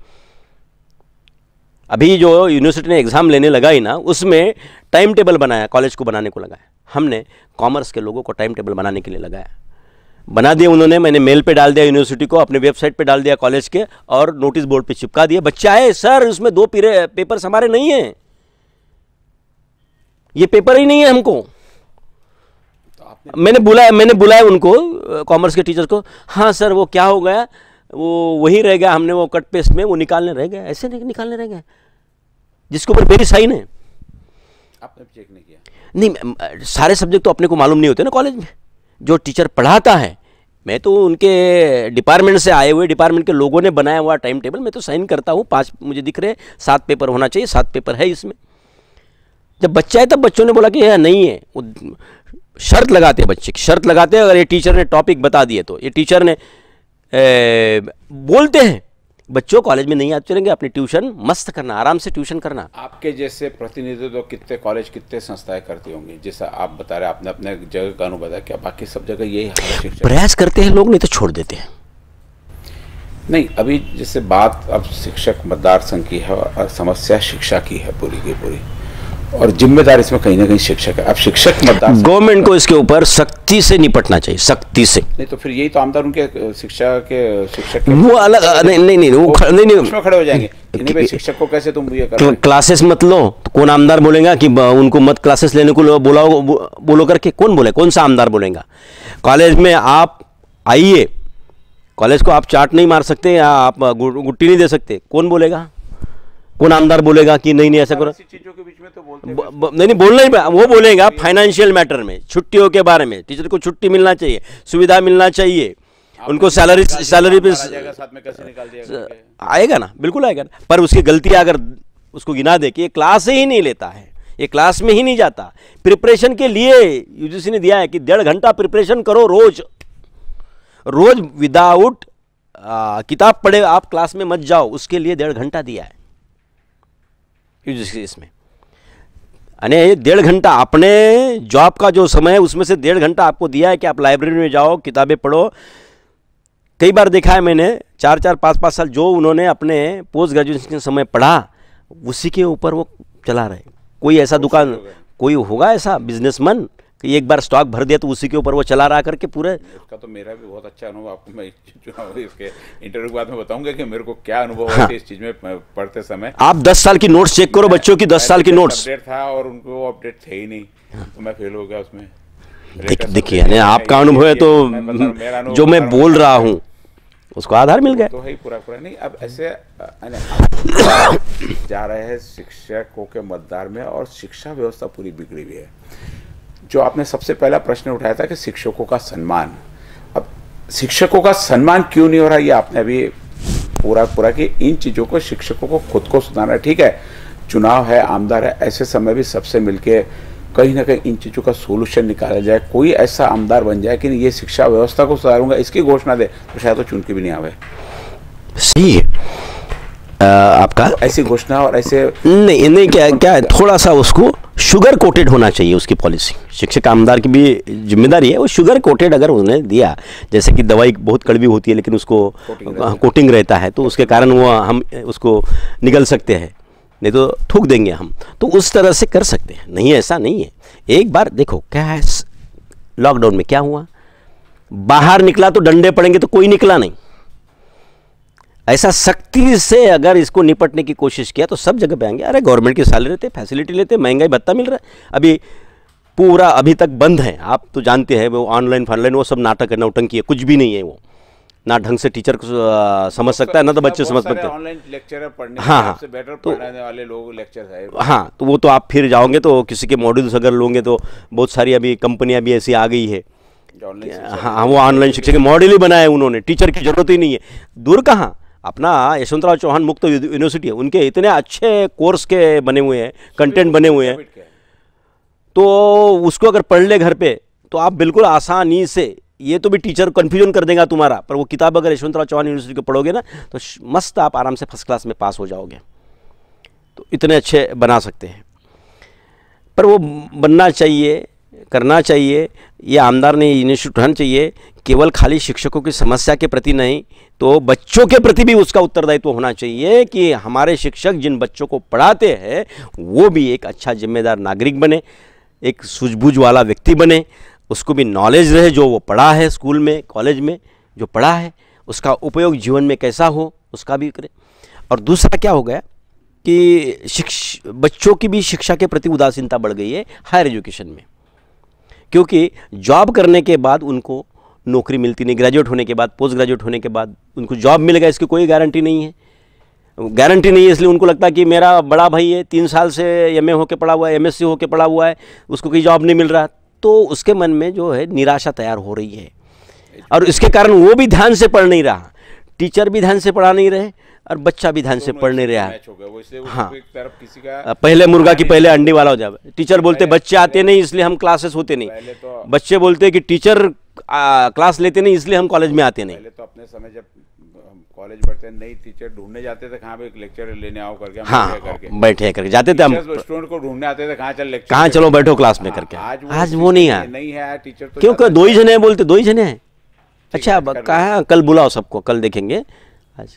अभी जो यूनिवर्सिटी ने एग्ज़ाम लेने लगाई ना उसमें टाइम टेबल बनाया कॉलेज को बनाने को लगाया। हमने कॉमर्स के लोगों को टाइम टेबल बनाने के लिए लगाया। बना दिया उन्होंने मैंने मेल पे डाल दिया यूनिवर्सिटी को अपने वेबसाइट पे डाल दिया कॉलेज के और नोटिस बोर्ड पे चिपका दिया। बच्चे आए सर उसमें दो पीरे पेपर्स हमारे नहीं है। ये पेपर ही नहीं है हमको। मैंने बुलाया मैंने बुलाया उनको कॉमर्स के टीचर को। हाँ सर वो क्या हो गया? वो वही रह गया हमने वो कट पेस्ट में वो निकालने रह गया। ऐसे नहीं निकालने रह गया। जिसके ऊपर मेरी साइन है। आपने चेक नहीं किया? नहीं सारे सब्जेक्ट तो अपने को मालूम नहीं होते ना कॉलेज में। जो टीचर पढ़ाता है मैं तो उनके डिपार्टमेंट से आए हुए डिपार्टमेंट के लोगों ने बनाया हुआ टाइम टेबल मैं तो साइन करता हूँ पाँच मुझे दिख रहे हैं सात पेपर होना चाहिए सात पेपर है इसमें। जब बच्चा है तब बच्चों ने बोला कि यह नहीं है। वो शर्त लगाते हैं बच्चे शर्त लगाते हैं अगर ये टीचर ने टॉपिक बता दिए तो। ये टीचर ने ए, बोलते हैं बच्चों कॉलेज में नहीं आते चलेंगे अपनी ट्यूशन मस्त करना आराम से ट्यूशन करना। आपके जैसे प्रतिनिधित्व कितने कॉलेज कितने संस्थाएँ करती होंगी? जैसा आप बता रहे आपने अपने जगह का अनुभव बताया क्या बाकी सब जगह यही है। प्रयास करते हैं लोग नहीं तो छोड़ देते हैं। नहीं अभी जैसे बात अब शिक्षक मतदार संघ की है और समस्या शिक्षा की है पूरी की पूरी। और जिम्मेदार इसमें कहीं ना कहीं शिक्षक है। अब शिक्षक मतदार संघ- गवर्नमेंट को इसके ऊपर सख्ती से निपटना चाहिए सख्ती से। नहीं तो फिर यही तो आमदार उनके शिक्षा के शिक्षक के वो अलग नहीं नहीं नहीं वो ख- नहीं नहीं। खड़े हो जाएँगे। शिक्षक को कैसे तुम ये कर क्लासेस मत लो। तो कौन आमदार बोलेगा कि उनको मत क्लासेस लेने को बोलाओ बोलो करके? कौन बोले? कौन सा आमदार बोलेगा? कॉलेज में आप आइए। कॉलेज को आप चाट नहीं मार सकते या आप गुट्टी नहीं दे सकते। कौन बोलेगा? कौन आमदार बोलेगा कि नहीं नहीं ऐसा करो चीज़ों के बीच में तो बोलते ब- ब- नहीं नहीं बोलना ही वो बोलेगा फाइनेंशियल मैटर में छुट्टियों के बारे में टीचर को छुट्टी मिलना चाहिए सुविधा मिलना चाहिए उनको सैलरी सैलरी पे। आएगा ना बिल्कुल आएगा ना पर उसकी गलतियाँ अगर उसको गिना दे कि ये क्लास ही नहीं लेता है ये क्लास में ही नहीं जाता प्रिपरेशन के लिए यूजीसी ने दिया है कि डेढ़ घंटा प्रिपरेशन करो रोज। रोज विदाउट किताब पढ़े आप क्लास में मत जाओ उसके लिए डेढ़ घंटा दिया है। इसमें यानी अने डेढ़ घंटा अपने जॉब का जो समय है उसमें से डेढ़ घंटा आपको दिया है कि आप लाइब्रेरी में जाओ किताबें पढ़ो। कई बार देखा है मैंने चार चार पाँच पाँच साल जो उन्होंने अपने पोस्ट ग्रेजुएशन के समय पढ़ा उसी के ऊपर वो चला रहे कोई ऐसा दुकान कोई होगा ऐसा बिजनेसमैन कि एक बार स्टॉक भर दिया तो उसी के ऊपर वो चला रहा करके पूरे इसका तो मेरा भी बहुत अच्छा अनुभव आपको मैं चुनाव इसके इंटरव्यू के बाद में बताऊँगा कि मेरे को क्या अनुभव हुआ था इस चीज़ में पढ़ते समय। आप दस साल की नोट्स चेक करो बच्चों की दस साल की नोट्स अपडेट था और उनको अपडेट थे ही नहीं तो मैं फेल हो गया उसमें। देखिए यानी आपका अनुभव है तो हूँ, जो मैं बोल रहा हूँ उसको आधार मिल गया। तो है ही पूरा पूरा नहीं अब ऐसे जा रहे हैं शिक्षकों के मतदार में और शिक्षा व्यवस्था पूरी बिगड़ी हुई है। जो आपने सबसे पहला प्रश्न उठाया था कि शिक्षकों का सम्मान। अब शिक्षकों का सम्मान क्यों नहीं हो रहा? ये आपने अभी पूरा पूरा कि इन चीज़ों को शिक्षकों को खुद को सुधारना ठीक है, चुनाव है, आमदार है, ऐसे समय भी सबसे मिलके कहीं ना कहीं इन चीज़ों का सोल्यूशन निकाला जाए। कोई ऐसा आमदार बन जाए कि ये शिक्षा व्यवस्था को सुधारूँगा, इसकी घोषणा दे तो शायद वो चुन के भी नहीं आवे। आपका? ऐसी घोषणा और ऐसे नहीं नहीं क्या क्या है थोड़ा सा उसको शुगर कोटेड होना चाहिए उसकी पॉलिसी शिक्षक आमदार की भी ज़िम्मेदारी है वो शुगर कोटेड अगर उन्हें दिया जैसे कि दवाई बहुत कड़वी होती है लेकिन उसको कोटिंग रहता है। तो उसके कारण वो हम उसको निगल सकते हैं। नहीं तो थूक देंगे हम। तो उस तरह से कर सकते हैं। नहीं ऐसा नहीं है। एक बार देखो क्या है लॉकडाउन में क्या हुआ? बाहर निकला तो डंडे पड़ेंगे तो कोई निकला नहीं। ऐसा सख्ती से अगर इसको निपटने की कोशिश किया तो सब जगह पे आएँगे। अरे गवर्नमेंट की सैलरी लेते फैसिलिटी लेते महँगाई भत्ता मिल रहा है। अभी पूरा अभी तक बंद है। आप तो जानते हैं वो ऑनलाइन फॉनलाइन वो सब नाटक है नौटंकी है। कुछ भी नहीं है वो। ना ढंग से टीचर को समझ सकता है ना तो बच्चे समझ सकते हैं। ऑनलाइन लेक्चर पढ़ने हाँ, हाँ। बेटर तो- पढ़ाने वाले लोग लेक्चर है। हाँ तो वो तो आप फिर जाओगे तो किसी के मॉड्यूल्स अगर लोगे तो बहुत सारी अभी कंपनियाँ भी ऐसी आ गई है। हाँ वो ऑनलाइन शिक्षा के मॉडल ही बनाए उन्होंने। टीचर की ज़रूरत ही नहीं है। दूर कहाँ? अपना यशवंतराव चौहान मुक्त यूनिवर्सिटी है। उनके इतने अच्छे कोर्स के बने हुए हैं कंटेंट बने हुए हैं। तो उसको अगर पढ़ ले घर पे तो आप बिल्कुल आसानी से, ये तो भी टीचर कन्फ्यूज़न कर देगा तुम्हारा, पर वो किताब अगर यशवंतराव चौहान यूनिवर्सिटी को पढ़ोगे ना तो मस्त आप आराम से फ़र्स्ट क्लास में पास हो जाओगे। तो इतने अच्छे बना सकते हैं। पर वो बनना चाहिए करना चाहिए, ये आमदार ने इनिशिएटिव उठाना चाहिए, केवल खाली शिक्षकों की समस्या के प्रति नहीं तो बच्चों के प्रति भी उसका उत्तरदायित्व तो होना चाहिए कि हमारे शिक्षक जिन बच्चों को पढ़ाते हैं, वो भी एक अच्छा जिम्मेदार नागरिक बने, एक सूझबूझ वाला व्यक्ति बने, उसको भी नॉलेज रहे जो वो पढ़ा है स्कूल में कॉलेज में, जो पढ़ा है, उसका उपयोग जीवन में कैसा हो, उसका भी करे। और दूसरा क्या हो गया कि शिक्ष, बच्चों की भी शिक्षा के प्रति उदासीनता बढ़ गई है हायर एजुकेशन में। क्योंकि जॉब करने के बाद उनको नौकरी मिलती नहीं ग्रेजुएट होने के बाद पोस्ट ग्रेजुएट होने के बाद उनको जॉब मिलेगा इसकी कोई गारंटी नहीं है। गारंटी नहीं है, इसलिए उनको लगता है कि मेरा बड़ा भाई है, तीन साल से एम ए होकर पढ़ा हुआ है एम एस सी होकर पढ़ा हुआ है, उसको कोई जॉब नहीं मिल रहा। तो उसके मन में जो है निराशा तैयार हो रही है। और इसके कारण वो भी ध्यान से पढ़ नहीं रहा। टीचर भी ध्यान से पढ़ा नहीं रहे और बच्चा भी ध्यान से पढ़ नहीं रहा। है। हाँ पहले मुर्गा की पहले अंडी वाला हो जाए। टीचर बोलते बच्चे आते नहीं इसलिए हम क्लासेस होते नहीं। तो बच्चे बोलते कि टीचर क्लास लेते नहीं इसलिए हम कॉलेज में आते नहीं। तो अपने समय जब कॉलेज पढ़ते नई टीचर ढूँढने जाते थे कहाँ पे लेक्चर लेने आओ करके हाँ करके। बैठे करके जाते थे हम। स्टूडेंट को ढूँढने आते थे कहाँ चल लेक्चर कहाँ चलो बैठो क्लास में करके। आज वो, नहीं है नहीं है। टीचर तो क्योंकि दो ही जने बोलते दो ही जने हैं। अच्छा कहा कल बुलाओ सबको कल देखेंगे। आज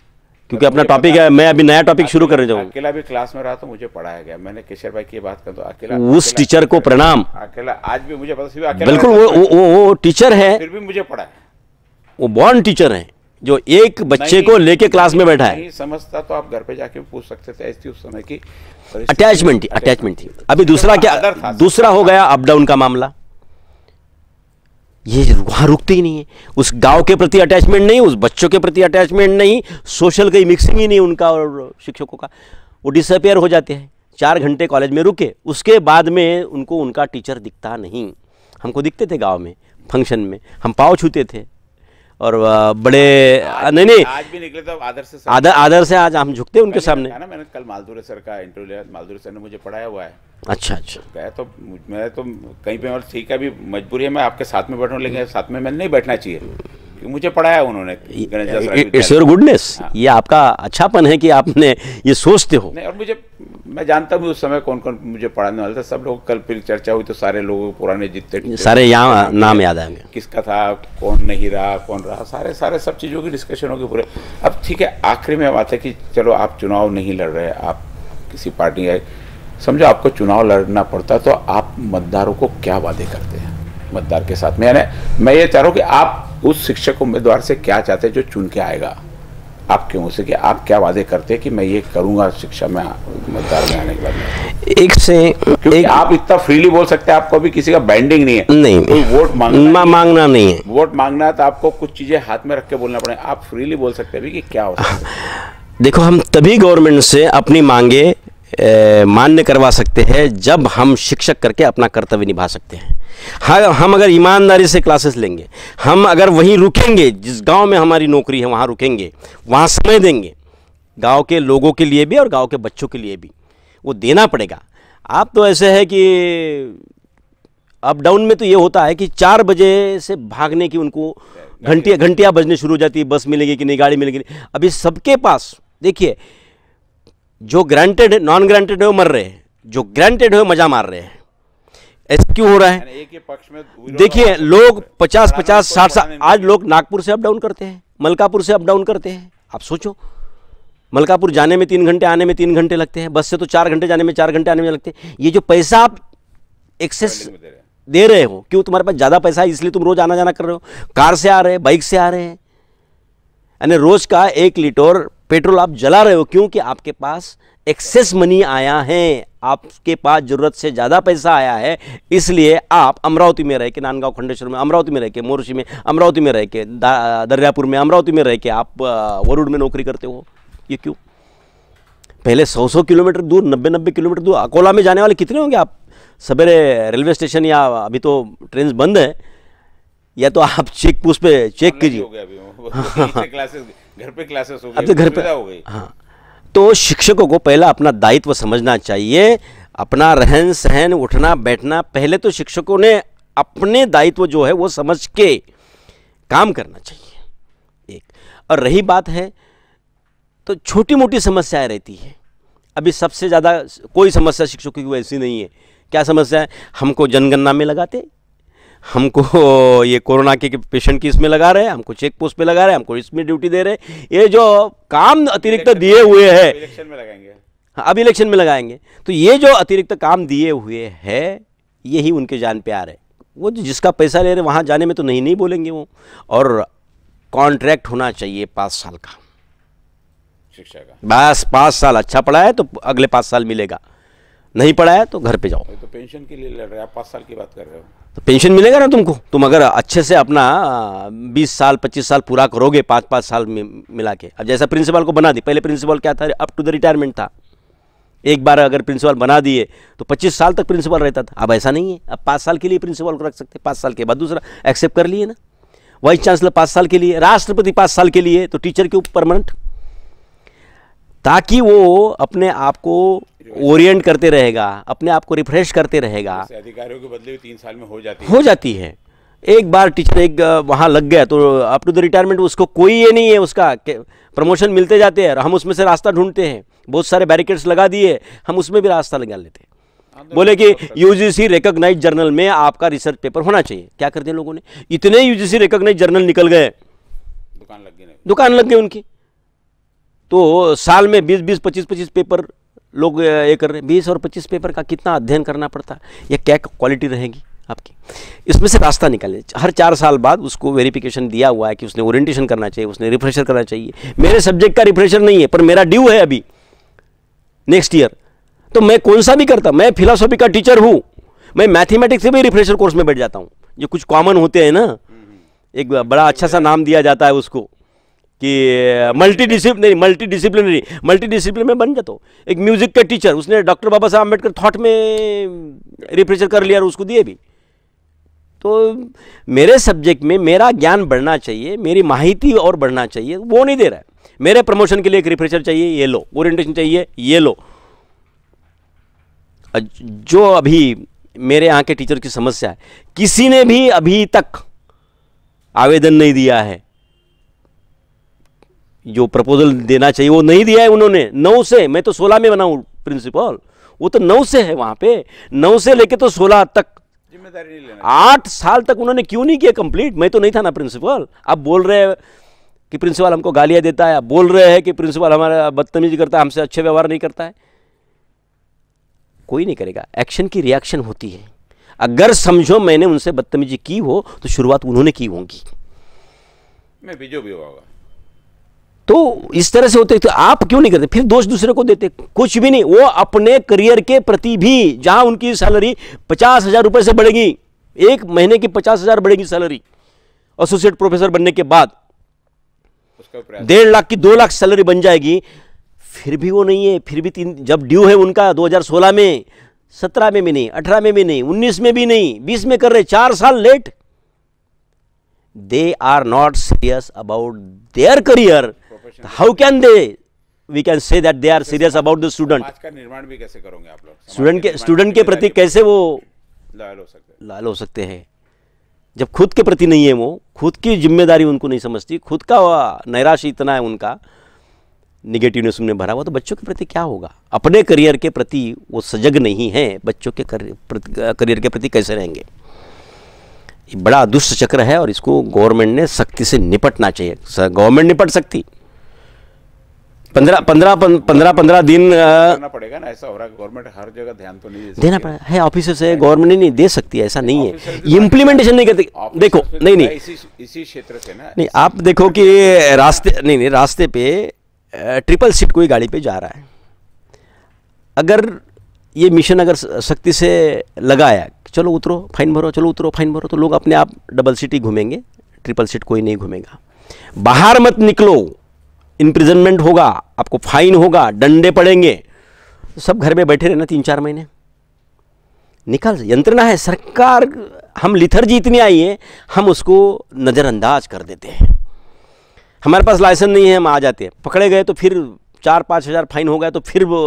क्योंकि अपना टॉपिक है मैं अभी नया टॉपिक शुरू करने जाऊँ। अकेला भी क्लास में रहा तो मुझे पढ़ाया गया। मैंने केशर भाई की बात कर तो अकेला उस टीचर को प्रणाम। अकेला आज भी मुझे पता बिल्कुल वो वो टीचर है। फिर भी मुझे पढ़ा वो बॉर्न टीचर है जो एक बच्चे को लेके क्लास में बैठा है। समझता तो आप घर पे जाके पूछ सकते थे ऐसी उस समय की अटैचमेंट थी अटैचमेंट थी अभी दूसरा क्या दूसरा हो गया अप डाउन का मामला। ये वहाँ रुकते ही नहीं है। उस गाँव के प्रति अटैचमेंट नहीं, उस बच्चों के प्रति अटैचमेंट नहीं सोशल कहीं मिक्सिंग ही नहीं उनका और शिक्षकों का। वो डिसअपेयर हो जाते हैं। चार घंटे कॉलेज में रुके, उसके बाद में उनको उनका टीचर दिखता नहीं। हमको दिखते थे गाँव में फ़ंक्शन में। हम पाँव छूते थे। और बड़े नहीं नहीं। आज भी निकले तो आदर से आदर आदर से आज हम झुकते हैं उनके सामने। ना मैंने कल मालदूर सर का इंटरव्यू लिया मालदूरे सर ने मुझे पढ़ाया हुआ है। अच्छा अच्छा। गया तो मैं तो कहीं पे और ठीक है अभी मजबूरी है मैं आपके साथ में बैठूँ लेकिन साथ में मैंने नहीं बैठना चाहिए। मुझे पढ़ाया उन्होंने इट्स योर गुडनेस। ये आपका अच्छापन है कि आपने ये सोचते हो। नहीं और मुझे मैं जानता हूँ उस समय कौन कौन मुझे पढ़ाने वाले थे। सब लोग कल फिर चर्चा हुई तो सारे लोग पुराने जितने सारे यहाँ नाम याद आएँगे। किसका था कौन नहीं रहा कौन रहा सारे सारे सब चीज़ों की डिस्कशन होगी पूरे। अब ठीक है आखिरी में बात है कि चलो आप चुनाव नहीं लड़ रहे आप किसी पार्टी है समझो आपको चुनाव लड़ना पड़ता तो आप मतदारों को क्या वादे करते हैं? मतदार के साथ में। मैं ये चाह रहा हूँ कि आप उस शिक्षक उम्मीदवार से क्या चाहते हैं जो चुन के आएगा? आपके मुँह से कि आप क्या वादे करते हैं कि मैं ये करूँगा शिक्षा में मतदार में आने के बाद? एक से एक, आप इतना फ्रीली बोल सकते हैं आपको अभी किसी का बैंडिंग नहीं है। नहीं। कोई वोट मांगना मा, मांगना नहीं है। वोट मांगना है तो आपको कुछ चीज़ें हाथ में रख के बोलना पड़े आप फ्रीली बोल सकते हैं अभी कि क्या हो सकता है। देखो हम तभी गवर्नमेंट से अपनी मांगे मान्य करवा सकते हैं जब हम शिक्षक करके अपना कर्तव्य निभा सकते हैं। हाँ हम अगर ईमानदारी से क्लासेस लेंगे, हम अगर वहीं रुकेंगे, जिस गाँव में हमारी नौकरी है, वहाँ रुकेंगे, वहाँ समय देंगे, गाँव के लोगों के लिए भी और गाँव के बच्चों के लिए भी, वो देना पड़ेगा। आप तो ऐसे है कि अप डाउन में तो ये होता है कि चार बजे से भागने की उनको घंटिया, घंटियाँ बजने शुरू हो जाती है, बस मिलेगी कि नहीं, गाड़ी मिलेगी। अभी सबके पास, देखिए जो ग्रांटेड है नॉन ग्रांटेड है वो मर रहे हैं। जो ग्रांटेड है मज़ा मार रहे हैं। ऐसा क्यों हो रहा है? पक्ष में देखिए लोग पचास पचास साठ साठ आज लोग नागपुर से अप डाउन करते हैं मलकापुर से अप डाउन करते हैं। आप सोचो। मलकापुर जाने में तीन घंटे आने में तीन घंटे लगते हैं। बस से तो चार घंटे जाने में चार घंटे आने में लगते हैं। ये जो पैसा आप एक्सेस दे रहे हो। क्यों तुम्हारे पास ज़्यादा पैसा है इसलिए तुम रोज आना जाना कर रहे हो? कार से आ रहे हैं बाइक से आ रहे हैं यानी रोज का एक लीटर पेट्रोल आप जला रहे हो क्योंकि आपके पास एक्सेस मनी आया है। आपके पास ज़रूरत से ज़्यादा पैसा आया है, इसलिए आप अमरावती में रह के नानगांव खंडेश्वर में, अमरावती में रह के, मोरशी में, अमरावती में रह के दरियापुर में, अमरावती में रह के आप वरुड में नौकरी करते हो। ये क्यों? पहले सौ सौ किलोमीटर दूर नब्बे नब्बे किलोमीटर दूर, अकोला में जाने वाले कितने होंगे आप? सवेरे रेलवे स्टेशन या अभी तो ट्रेन बंद है। या तो आप चेक पोस्ट पे चेक कीजिए। हो क्लासेस घर पे क्लासेस हो अब तो घर पे हो गई। हाँ। तो शिक्षकों को पहला अपना दायित्व समझना चाहिए अपना रहन सहन उठना बैठना। पहले तो शिक्षकों ने अपने दायित्व जो है वो समझ के काम करना चाहिए एक। और रही बात है तो छोटी मोटी समस्याएँ रहती है। अभी सबसे ज़्यादा कोई समस्या शिक्षकों की वैसी नहीं है। क्या समस्या है? हमको जनगणना में लगाते हमको ये कोरोना के पेशेंट की इसमें लगा रहे हैं? हमको चेक पोस्ट पे लगा रहे हैं हमको इसमें ड्यूटी दे रहे हैं। ये जो काम अतिरिक्त दिए हुए हैं। इलेक्शन में लगाएँगे। हाँ, अब इलेक्शन में लगाएँगे। तो ये जो अतिरिक्त काम दिए हुए है यही उनके जान पे प्यार है। वो जिसका पैसा ले रहे वहाँ जाने में तो नहीं नहीं बोलेंगे वो। और कॉन्ट्रैक्ट होना चाहिए पाँच साल का। शिक्षा का। बस पाँच साल अच्छा पढ़ा है तो अगले पाँच साल मिलेगा। नहीं पढ़ा है तो घर पे जाओ। तो पेंशन के लिए लड़ रहे हैं आप पाँच साल की बात कर रहे हो। तो पेंशन मिलेगा ना तुमको? तुम अगर अच्छे से अपना बीस साल पच्चीस साल पूरा करोगे पाँच पाँच साल में मिला के। अब जैसा प्रिंसिपल को बना दी पहले प्रिंसिपल क्या था? अप टू द रिटायरमेंट था। एक बार अगर प्रिंसिपल बना दिए तो पच्चीस साल तक प्रिंसिपल रहता था। अब ऐसा नहीं है। अब पाँच साल के लिए प्रिंसिपल को रख सकते पाँच साल के बाद दूसरा एक्सेप्ट कर लिए ना। वाइस चांसलर पाँच साल के लिए राष्ट्रपति पाँच साल के लिए तो टीचर के ऊपर परमानेंट ताकि वो अपने आप को ओरिएंट करते रहेगा अपने आप को रिफ्रेश करते रहेगा। अधिकारियों के बदले तीन साल में हो जाती है। हो जाती है। एक बार टीचर एक वहाँ लग गया तो अप टू द रिटायरमेंट उसको कोई ये नहीं है उसका प्रमोशन मिलते जाते हैं और हम उसमें से रास्ता ढूंढते हैं। बहुत सारे बैरिकेड्स लगा दिए हम उसमें भी रास्ता लगा लेते हैं। बोले कि यूजीसी रिकॉग्नाइज जर्नल में आपका रिसर्च पेपर होना चाहिए। क्या कर दिया लोगों ने? इतने यूजीसी रिकॉग्नाइज जर्नल निकल गए। दुकान लग गई दुकान लग गई उनकी। तो साल में 20 20 25 25 पेपर लोग ये कर रहे हैं 20 और 25 पेपर का कितना अध्ययन करना पड़ता? है या क्या क्वालिटी रहेगी आपकी? इसमें से रास्ता निकाले हर चार साल बाद उसको वेरिफिकेशन दिया हुआ है कि उसने ओरिएंटेशन करना चाहिए, उसने रिफ्रेशर करना चाहिए। मेरे सब्जेक्ट का रिफ्रेशर नहीं है, पर मेरा ड्यू है अभी। नेक्स्ट ईयर तो मैं कौन सा भी करता? मैं फिलोसॉफी का टीचर हूँ। मैं मैथमेटिक्स से भी रिफ्रेशर कोर्स में बैठ जाता हूँ। जो कुछ कॉमन होते हैं ना? एक बड़ा अच्छा सा नाम दिया जाता है उसको। कि multi disciplinary multi disciplinary multi discipline में बन जाता हूँ एक म्यूज़िक के टीचर उसने डॉक्टर बाबा साहब अंबेडकर थॉट में रिफ्रेशर कर लिया और उसको दिए भी। तो मेरे सब्जेक्ट में मेरा ज्ञान बढ़ना चाहिए, मेरी माहिती और बढ़ना चाहिए, वो नहीं दे रहा है। मेरे प्रमोशन के लिए एक रिफ्रेशर चाहिए, ये लो। ओरिएंटेशन चाहिए, ये लो। जो अभी मेरे यहाँ के टीचर की समस्या है, किसी ने भी अभी तक आवेदन नहीं दिया है। जो प्रपोजल देना चाहिए वो नहीं दिया है उन्होंने। नौ से मैं तो सोलह में बनाऊँ प्रिंसिपल वो तो नौ से है वहाँ पे। नौ से लेके तो सोलह तक। ज़िम्मेदारी नहीं लेना आठ साल तक उन्होंने क्यों नहीं किया कंप्लीट मैं तो नहीं था ना प्रिंसिपल अब बोल रहे हैं कि प्रिंसिपल हमको गालियाँ देता है। अब बोल रहे हैं कि प्रिंसिपल हमारा बदतमीजी करता है हमसे अच्छे व्यवहार नहीं करता है। कोई नहीं करेगा। एक्शन की रिएक्शन होती है। अगर समझो मैंने उनसे बदतमीजी की हो तो शुरुआत उन्होंने की होगी। मैं भी जो भी होगा। तो इस तरह से होते तो आप क्यों नहीं करते? फिर दोष दूसरे को देते। कुछ भी नहीं वो अपने करियर के प्रति भी जहाँ उनकी सैलरी पचास हज़ार रुपये से बढ़ेगी एक महीने की पचास हज़ार बढ़ेगी सैलरी एसोसिएट प्रोफेसर बनने के बाद। डेढ़ लाख की दो लाख सैलरी बन जाएगी फिर भी वो नहीं है फिर भी तीन जब ड्यू है उनका 2016 में 17 में भी नहीं 18 में भी नहीं 19 में भी नहीं 20 में कर रहे चार साल late. They are not serious about their career how can they we can say that they are serious about the student का निर्माण भी कैसे करोगे आप लोग? स्टूडेंट के स्टूडेंट के प्रति कैसे वो लायल हो सकते हैं। लाल हो सकते हैं? जब खुद के प्रति नहीं है वो खुद की ज़िम्मेदारी उनको नहीं समझती खुद का नैराश इतना है उनका निगेटिवनेस उनमें भरा हुआ तो बच्चों के प्रति क्या होगा? अपने करियर के प्रति वो सजग नहीं है बच्चों के करियर के प्रति कैसे रहेंगे? ये बड़ा दुष्ट चक्र है और इसको गवर्नमेंट ने सख्ती से निपटना चाहिए। गवर्नमेंट निपट सकती। पंद्रह पंद्रह पंद्रह पंद्रह दिन करना पड़ेगा ना ऐसा हो रहा है गवर्नमेंट हर जगह ध्यान तो नहीं देना सकती। है। है से गवर्नमेंट नहीं दे सकती ऐसा नहीं है। इम्प्लीमेंटेशन नहीं करती। देखो तो नहीं नहीं। इसी क्षेत्र से ना नहीं आप देखो कि रास्ते नहीं नहीं रास्ते पे ट्रिपल सीट कोई गाड़ी पे जा रहा है। अगर ये मिशन अगर सख्ती से लगाया चलो उतरो फाइन भरो चलो उतरो फाइन भरो तो लोग अपने आप डबल सीट ही घूमेंगे ट्रिपल सीट कोई नहीं घूमेगा। बाहर मत निकलो। इम्प्रिजनमेंट होगा आपको फाइन होगा डंडे पड़ेंगे। तो सब घर में बैठे रहना तीन चार महीने। निकाल यंत्रणा है सरकार हम लिथर्जी इतनी आई है हम उसको नज़रअंदाज कर देते हैं। हमारे पास लाइसेंस नहीं है हम आ जाते हैं। पकड़े गए तो फिर चार पाँच हज़ार फाइन हो गया तो फिर वो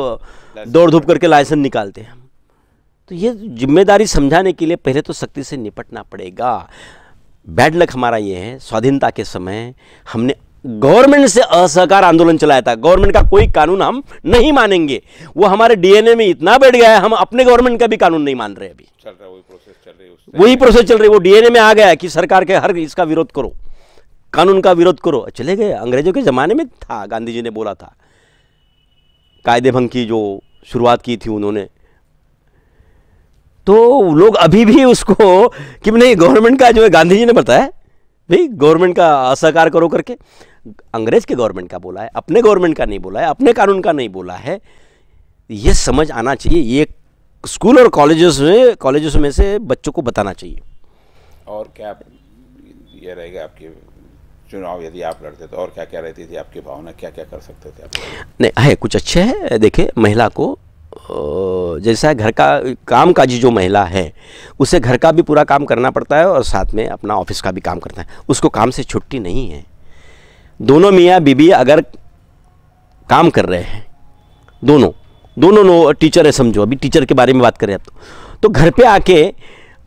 दौड़ धूप करके लाइसेंस निकालते हैं। तो ये ज़िम्मेदारी समझाने के लिए पहले तो सख्ती से निपटना पड़ेगा। बैड लक हमारा ये है स्वाधीनता के समय हमने गवर्नमेंट से असहकार आंदोलन चलाया था। गवर्नमेंट का कोई कानून हम नहीं मानेंगे। वो हमारे डीएनए में इतना बैठ गया है हम अपने गवर्नमेंट का भी कानून नहीं मान रहे अभी। चल रहा वही प्रोसेस चल रही है वही प्रोसेस चल रही है। वो डीएनए में आ गया है कि सरकार के हर इसका विरोध करो। कानून का विरोध करो। चले गए। अंग्रेज़ों के ज़माने में था गांधी जी ने बोला था। कायदे भंग की जो शुरुआत की थी उन्होंने। तो लोग अभी भी उसको कि नहीं गवर्नमेंट का जो है गांधी जी ने बताया भाई गवर्नमेंट का असहकार करो करके। अंग्रेज़ के गवर्नमेंट का बोला है अपने गवर्नमेंट का नहीं बोला है अपने कानून का नहीं बोला है। ये समझ आना चाहिए ये स्कूल और कॉलेजेस में कॉलेजेस में से बच्चों को बताना चाहिए। और क्या ये रहेगा आपके चुनाव यदि आप लड़ते तो और क्या क्या रहती थी आपकी भावना क्या क्या कर सकते थे आप? नहीं है कुछ अच्छे है। देखिए महिला को जैसा घर का काम काजी जो महिला है उसे घर का भी पूरा काम करना पड़ता है और साथ में अपना ऑफ़िस का भी काम करता है। उसको काम से छुट्टी नहीं है। दोनों मियाँ बीबी अगर काम कर रहे हैं दोनों दोनों नो टीचर है समझो अभी टीचर के बारे में बात करें आप तो। तो घर पे आके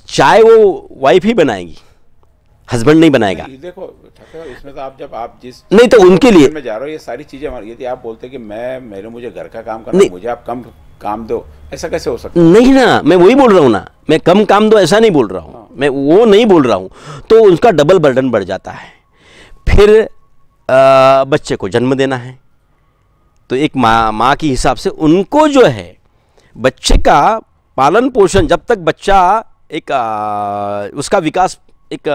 चाय वो वाइफ ही बनाएगी हस्बैंड नहीं बनाएगा। नहीं, देखो इसमें तो आप जब आप जिस नहीं तो उनके लिए में जा रहे हो ये सारी चीज़ें हमारी यदि आप बोलते कि मैं मेरे मुझे घर का काम करना मुझे आप कम काम दो। ऐसा कैसे हो सकता नहीं ना मैं वही बोल रहा हूँ ना मैं कम काम दो ऐसा नहीं बोल रहा हूँ। मैं वो नहीं बोल रहा हूँ। तो उसका डबल बर्डन बढ़ जाता है। फिर बच्चे को जन्म देना है। तो एक माँ माँ के हिसाब से उनको जो है बच्चे का पालन पोषण जब तक बच्चा एक अ, उसका विकास एक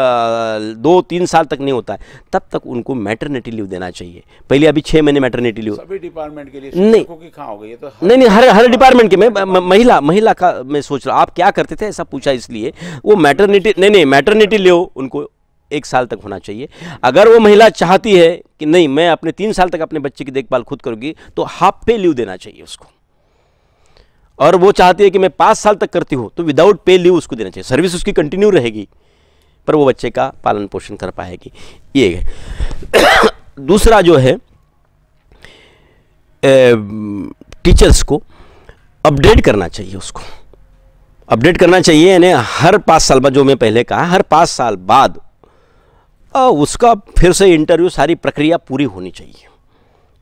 दो तीन साल तक नहीं होता है तब तक उनको मैटरनिटी लीव देना चाहिए। पहले अभी छः महीने मैटरनिटी लीव सभी डिपार्टमेंट के लिए नहीं। की हो गई तो नहीं नहीं हर हर डिपार्टमेंट के मैं महिला महिला का मैं सोच रहा हूँ। आप क्या करते थे ऐसा पूछा इसलिए वो मैटरनिटी नहीं नहीं मैटरनिटी लो उनको एक साल तक होना चाहिए। अगर वो महिला चाहती है कि नहीं, मैं अपने तीन साल तक अपने बच्चे की देखभाल खुद करूँगी तो हाफ़ पे लीव देना चाहिए उसको। और वो चाहती है कि मैं पाँच साल तक करती हूँ तो विदाउट पे लीव उसको देना चाहिए। सर्विस उसकी कंटिन्यू रहेगी, पर वो बच्चे का पालन पोषण कर पाएगी। ये है। दूसरा जो है टीचर्स को अपडेट करना चाहिए उसको। अपडेट करना चाहिए, यानी हर पाँच साल बाद, जो मैं पहले कहा, हर पाँच साल बाद उसका फिर से इंटरव्यू सारी प्रक्रिया पूरी होनी चाहिए।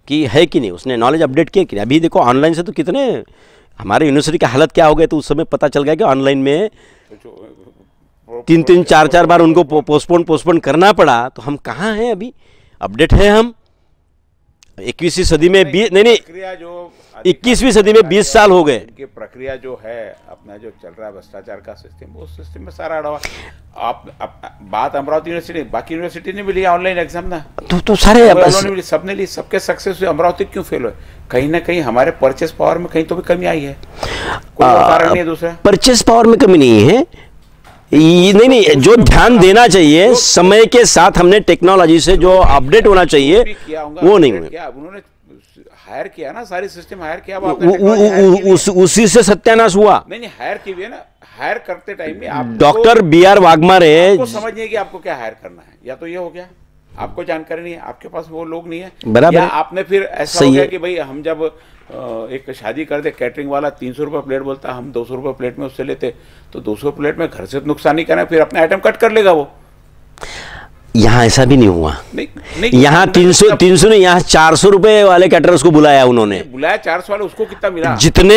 कि है कि नहीं? उसने नॉलेज अपडेट किया कि अभी देखो ऑनलाइन से तो कितने हमारे यूनिवर्सिटी की हालत क्या हो गई तो उस समय पता चल गया कि ऑनलाइन में तीन तीन चार चार बार उनको पोस्टपोन पोस्टपोन करना पड़ा। तो हम कहाँ हैं अभी? अपडेट है हम। इक्कीसवीं सदी में बीस नहीं नहीं इक्कीसवीं सदी में 20 साल हो गए। प्रक्रिया जो है अपना जो चल रहा है भ्रष्टाचार का सिस्टम उस सिस्टम में सारा अड़ा हुआ। आप, आप बात अमरावती यूनिवर्सिटी बाकी यूनिवर्सिटी ने भी लिया ऑनलाइन एग्ज़ाम ना। तो तो सारे बस उन्होंने ली, सबने सबके सक्सेस हुए। अमरावती क्यों फेल हुए? कहीं ना कहीं हमारे परचेस पावर में कहीं तो भी कमी आई है। कोई कारण नहीं है दूसरा। परचेस पावर में कमी नहीं है। नहीं नहीं जो ध्यान देना चाहिए समय के साथ हमने टेक्नोलॉजी से जो अपडेट होना चाहिए वो नहीं उन्होंने हायर किया ना सारी सिस्टम हायर किया अब उ- आपने उ- hire उ- उस, उसी से सत्यानाश हुआ। नहीं नहीं हायर की भी है ना हायर करते टाइम में आप डॉक्टर बी आर वाघमारे समझ नहीं कि आपको क्या हायर करना है या तो ये हो गया आपको जानकारी नहीं है आपके पास वो लोग नहीं है। बराबर आपने फिर ऐसा सही हो गया कि भाई हम जब एक शादी करते कैटरिंग वाला तीन सौ रुपये प्लेट बोलता हम दो सौ रुपये प्लेट में उससे लेते तो दो सौ प्लेट में घर से तो नुकसान नहीं करना फिर अपने आइटम कट कर लेगा वो। यहाँ ऐसा भी नहीं हुआ। यहाँ तीन सौ तीन सौ नहीं यहाँ चार सौ रुपये वाले कैटरर्स को बुलाया उन्होंने। बुलाया चार सौ वाले उसको कितना मिला? जितने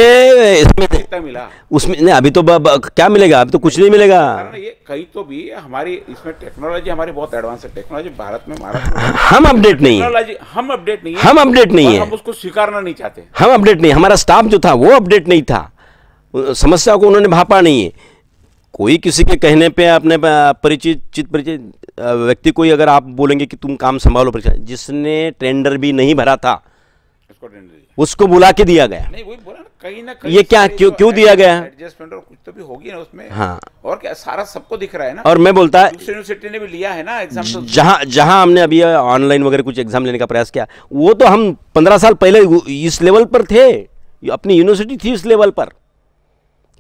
इसमें कितना मिला? उसमें नहीं अभी तो ब, ब, क्या मिलेगा? अभी तो कुछ नहीं मिलेगा। ये कहीं तो भी हमारी इसमें टेक्नोलॉजी हमारी बहुत एडवांस है। टेक्नोलॉजी भारत में हम अपडेट नहीं है। हम अपडेट नहीं है। हम अपडेट नहीं है। हम उसको स्वीकारना नहीं चाहते। हम अपडेट नहीं हमारा स्टाफ जो था वो अपडेट नहीं था। समस्या को उन्होंने भापा नहीं है। कोई किसी के कहने पे अपने परिचित चित परिचित व्यक्ति को ही अगर आप बोलेंगे कि तुम काम संभालो परिचय जिसने टेंडर भी नहीं भरा था उसको उसको बुला के दिया गया। नहीं वही बोला ना कहीं ना कहीं ये क्या- क्यों- क्यों दिया गया? एडजस्टमेंट और कुछ तो भी होगी ना उसमें। हाँ। और क्या सारा सबको दिख रहा है ना? और मैं बोलता यूनिवर्सिटी ने भी लिया है ना एग्ज़ाम तो जहाँ जहाँ हमने अभी ऑनलाइन वगैरह कुछ एग्ज़ाम लेने का प्रयास किया वो तो हम पंद्रह साल पहले इस लेवल पर थे अपनी यूनिवर्सिटी थी इस लेवल पर।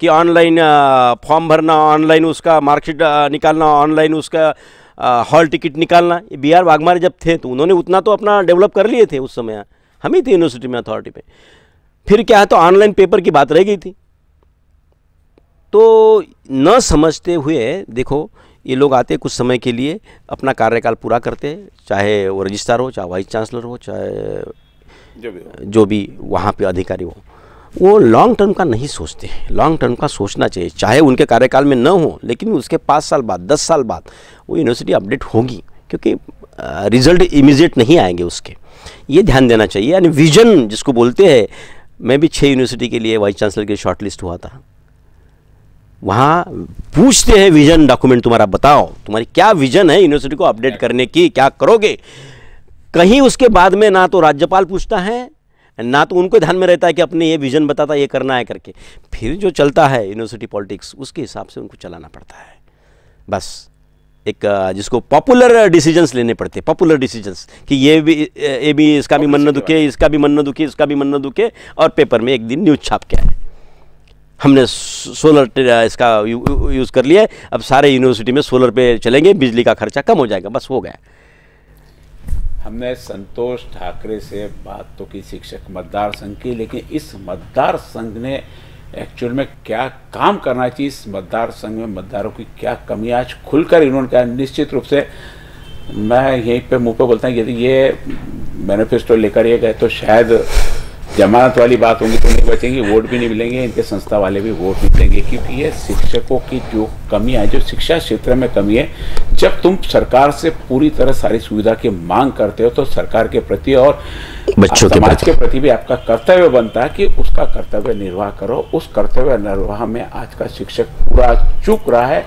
कि ऑनलाइन फॉर्म भरना ऑनलाइन उसका मार्कशीट निकालना ऑनलाइन उसका हॉल टिकट निकालना ये बी आर वाघमारे जब थे तो उन्होंने उतना तो अपना डेवलप कर लिए थे उस समय। हम ही थे यूनिवर्सिटी में अथॉरिटी पे। फिर क्या है तो ऑनलाइन पेपर की बात रह गई थी। तो न समझते हुए देखो ये लोग आते कुछ समय के लिए अपना कार्यकाल पूरा करते चाहे वो रजिस्ट्रार हो चाहे वाइस चांसलर हो चाहे जो भी हो। जो भी वहाँ पे अधिकारी हो। वो लॉन्ग टर्म का नहीं सोचते हैं। लॉन्ग टर्म का सोचना चाहिए। चाहे उनके कार्यकाल में न हो, लेकिन उसके पाँच साल बाद, दस साल बाद वो यूनिवर्सिटी अपडेट होगी, क्योंकि रिज़ल्ट इमीजिएट नहीं आएँगे उसके। ये ध्यान देना चाहिए। यानी विजन जिसको बोलते हैं, मैं भी छः यूनिवर्सिटी के लिए वाइस चांसलर के शॉर्ट लिस्ट हुआ था। वहाँ पूछते हैं विजन डॉक्यूमेंट तुम्हारा बताओ। तुम्हारी क्या विजन है यूनिवर्सिटी को अपडेट करने की? क्या करोगे? कहीं उसके बाद में ना तो राज्यपाल पूछता है ना तो उनको ध्यान में रहता है कि अपने ये विजन बताता ये करना है करके। फिर जो चलता है यूनिवर्सिटी पॉलिटिक्स उसके हिसाब से उनको चलाना पड़ता है। बस एक जिसको पॉपुलर डिसीजंस लेने पड़ते हैं पॉपुलर डिसीजंस कि ये भी ये भी इसका भी मन न दुखे इसका भी मन न दुखे इसका भी मन न दुखे और पेपर में एक दिन न्यूज़ छाप के आए। हमने सोलर इसका यूज़ कर लिया है, अब सारे यूनिवर्सिटी में सोलर पे चलेंगे बिजली का खर्चा कम हो जाएगा बस हो गया। हमने संतोष ठाकरे से बात तो की, शिक्षक मतदार संघ की, लेकिन इस मतदार संघ ने एक्चुअल में क्या काम करना चाहिए? इस मतदार संघ में मतदारों की क्या कमी? आज खुलकर इन्होंने कहा, निश्चित रूप से मैं यहीं पे मुँह पे बोलता हूँ, यदि ये मैनिफेस्टो लेकर ये गए तो शायद जमानत वाली बात होंगी तो नहीं बचेंगी वोट भी नहीं मिलेंगे इनके संस्था वाले भी वोट नहीं देंगे क्योंकि ये शिक्षकों की जो कमी है जो शिक्षा क्षेत्र में कमी है जब तुम सरकार से पूरी तरह सारी सुविधा की मांग करते हो तो सरकार के प्रति और बच्चों के समाज के प्रति भी आपका कर्तव्य बनता है कि उसका कर्तव्य निर्वाह करो। उस कर्तव्य निर्वाह में आज का शिक्षक पूरा चूक रहा है।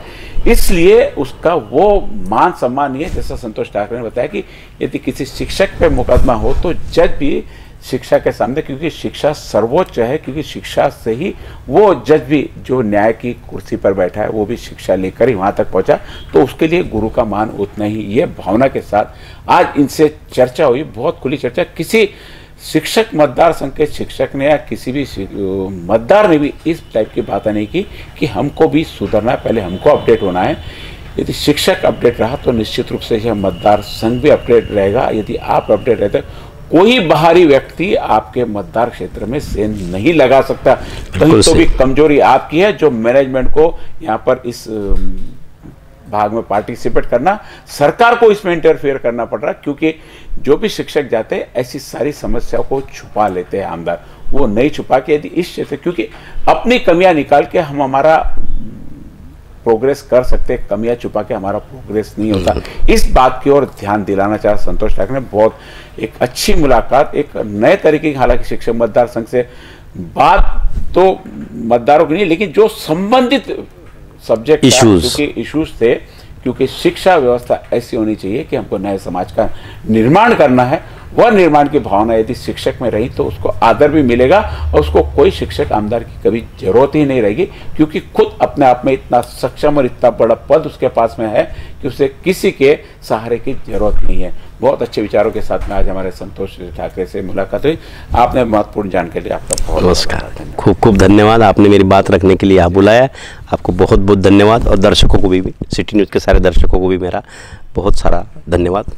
इसलिए उसका वो मान सम्मान नहीं है जैसा संतोष ठाकरे ने बताया कि यदि किसी शिक्षक पे मुकदमा हो तो जज भी शिक्षा के सामने, क्योंकि शिक्षा सर्वोच्च है, क्योंकि शिक्षा से ही वो जज भी, जो न्याय की कुर्सी पर बैठा है, वो भी शिक्षा लेकर ही वहाँ तक पहुँचा। तो उसके लिए गुरु का मान उतना ही ये भावना के साथ आज इनसे चर्चा हुई, बहुत खुली चर्चा। किसी शिक्षक मतदार संघ के शिक्षक ने या किसी भी मतदार ने भी इस टाइप की बात नहीं की कि हमको भी सुधरना है, पहले हमको अपडेट होना है। यदि शिक्षक अपडेट रहा तो निश्चित रूप से यह मतदार संघ भी अपडेट रहेगा। यदि आप अपडेट रहते कोई बाहरी व्यक्ति आपके मतदार क्षेत्र में सेन नहीं लगा सकता। कहीं तो भी कमज़ोरी आपकी है जो मैनेजमेंट को यहाँ पर इस भाग में पार्टिसिपेट करना सरकार को इसमें इंटरफेयर करना पड़ रहा है क्योंकि जो भी शिक्षक जाते हैं ऐसी सारी समस्याओं को छुपा लेते हैं आमदार। वो नहीं छुपा के यदि इस क्षेत्र क्योंकि अपनी कमियाँ निकाल के हम हमारा प्रोग्रेस कर सकते हैं कमियाँ छुपा के हमारा प्रोग्रेस नहीं होता इस बात की ओर ध्यान दिलाना चाहा संतोष ठाकरे ने बहुत एक अच्छी मुलाकात एक नए तरीके की हालाँकि शिक्षक मतदार संघ से बात तो मतदारों की नहीं लेकिन जो संबंधित सब्जेक्ट. क्योंकि इश्यूज़ थे क्योंकि शिक्षा व्यवस्था ऐसी होनी चाहिए कि हमको नए समाज का निर्माण करना है वह निर्माण की भावना यदि शिक्षक में रही तो उसको आदर भी मिलेगा और उसको कोई शिक्षक आमदार की कभी ज़रूरत ही नहीं रहेगी क्योंकि खुद अपने आप में इतना सक्षम और इतना बड़ा पद उसके पास में है कि उसे किसी के सहारे की ज़रूरत नहीं है। बहुत अच्छे विचारों के साथ में आज हमारे संतोष ठाकरे से मुलाकात हुई। आपने महत्वपूर्ण जानकारी आपका बहुत नमस्कार। खूब खूब धन्यवाद। आपने मेरी बात रखने के लिए यहाँ बुलाया। आपको बहुत बहुत धन्यवाद और दर्शकों को भी सिटी न्यूज़ के सारे दर्शकों को भी मेरा बहुत सारा धन्यवाद।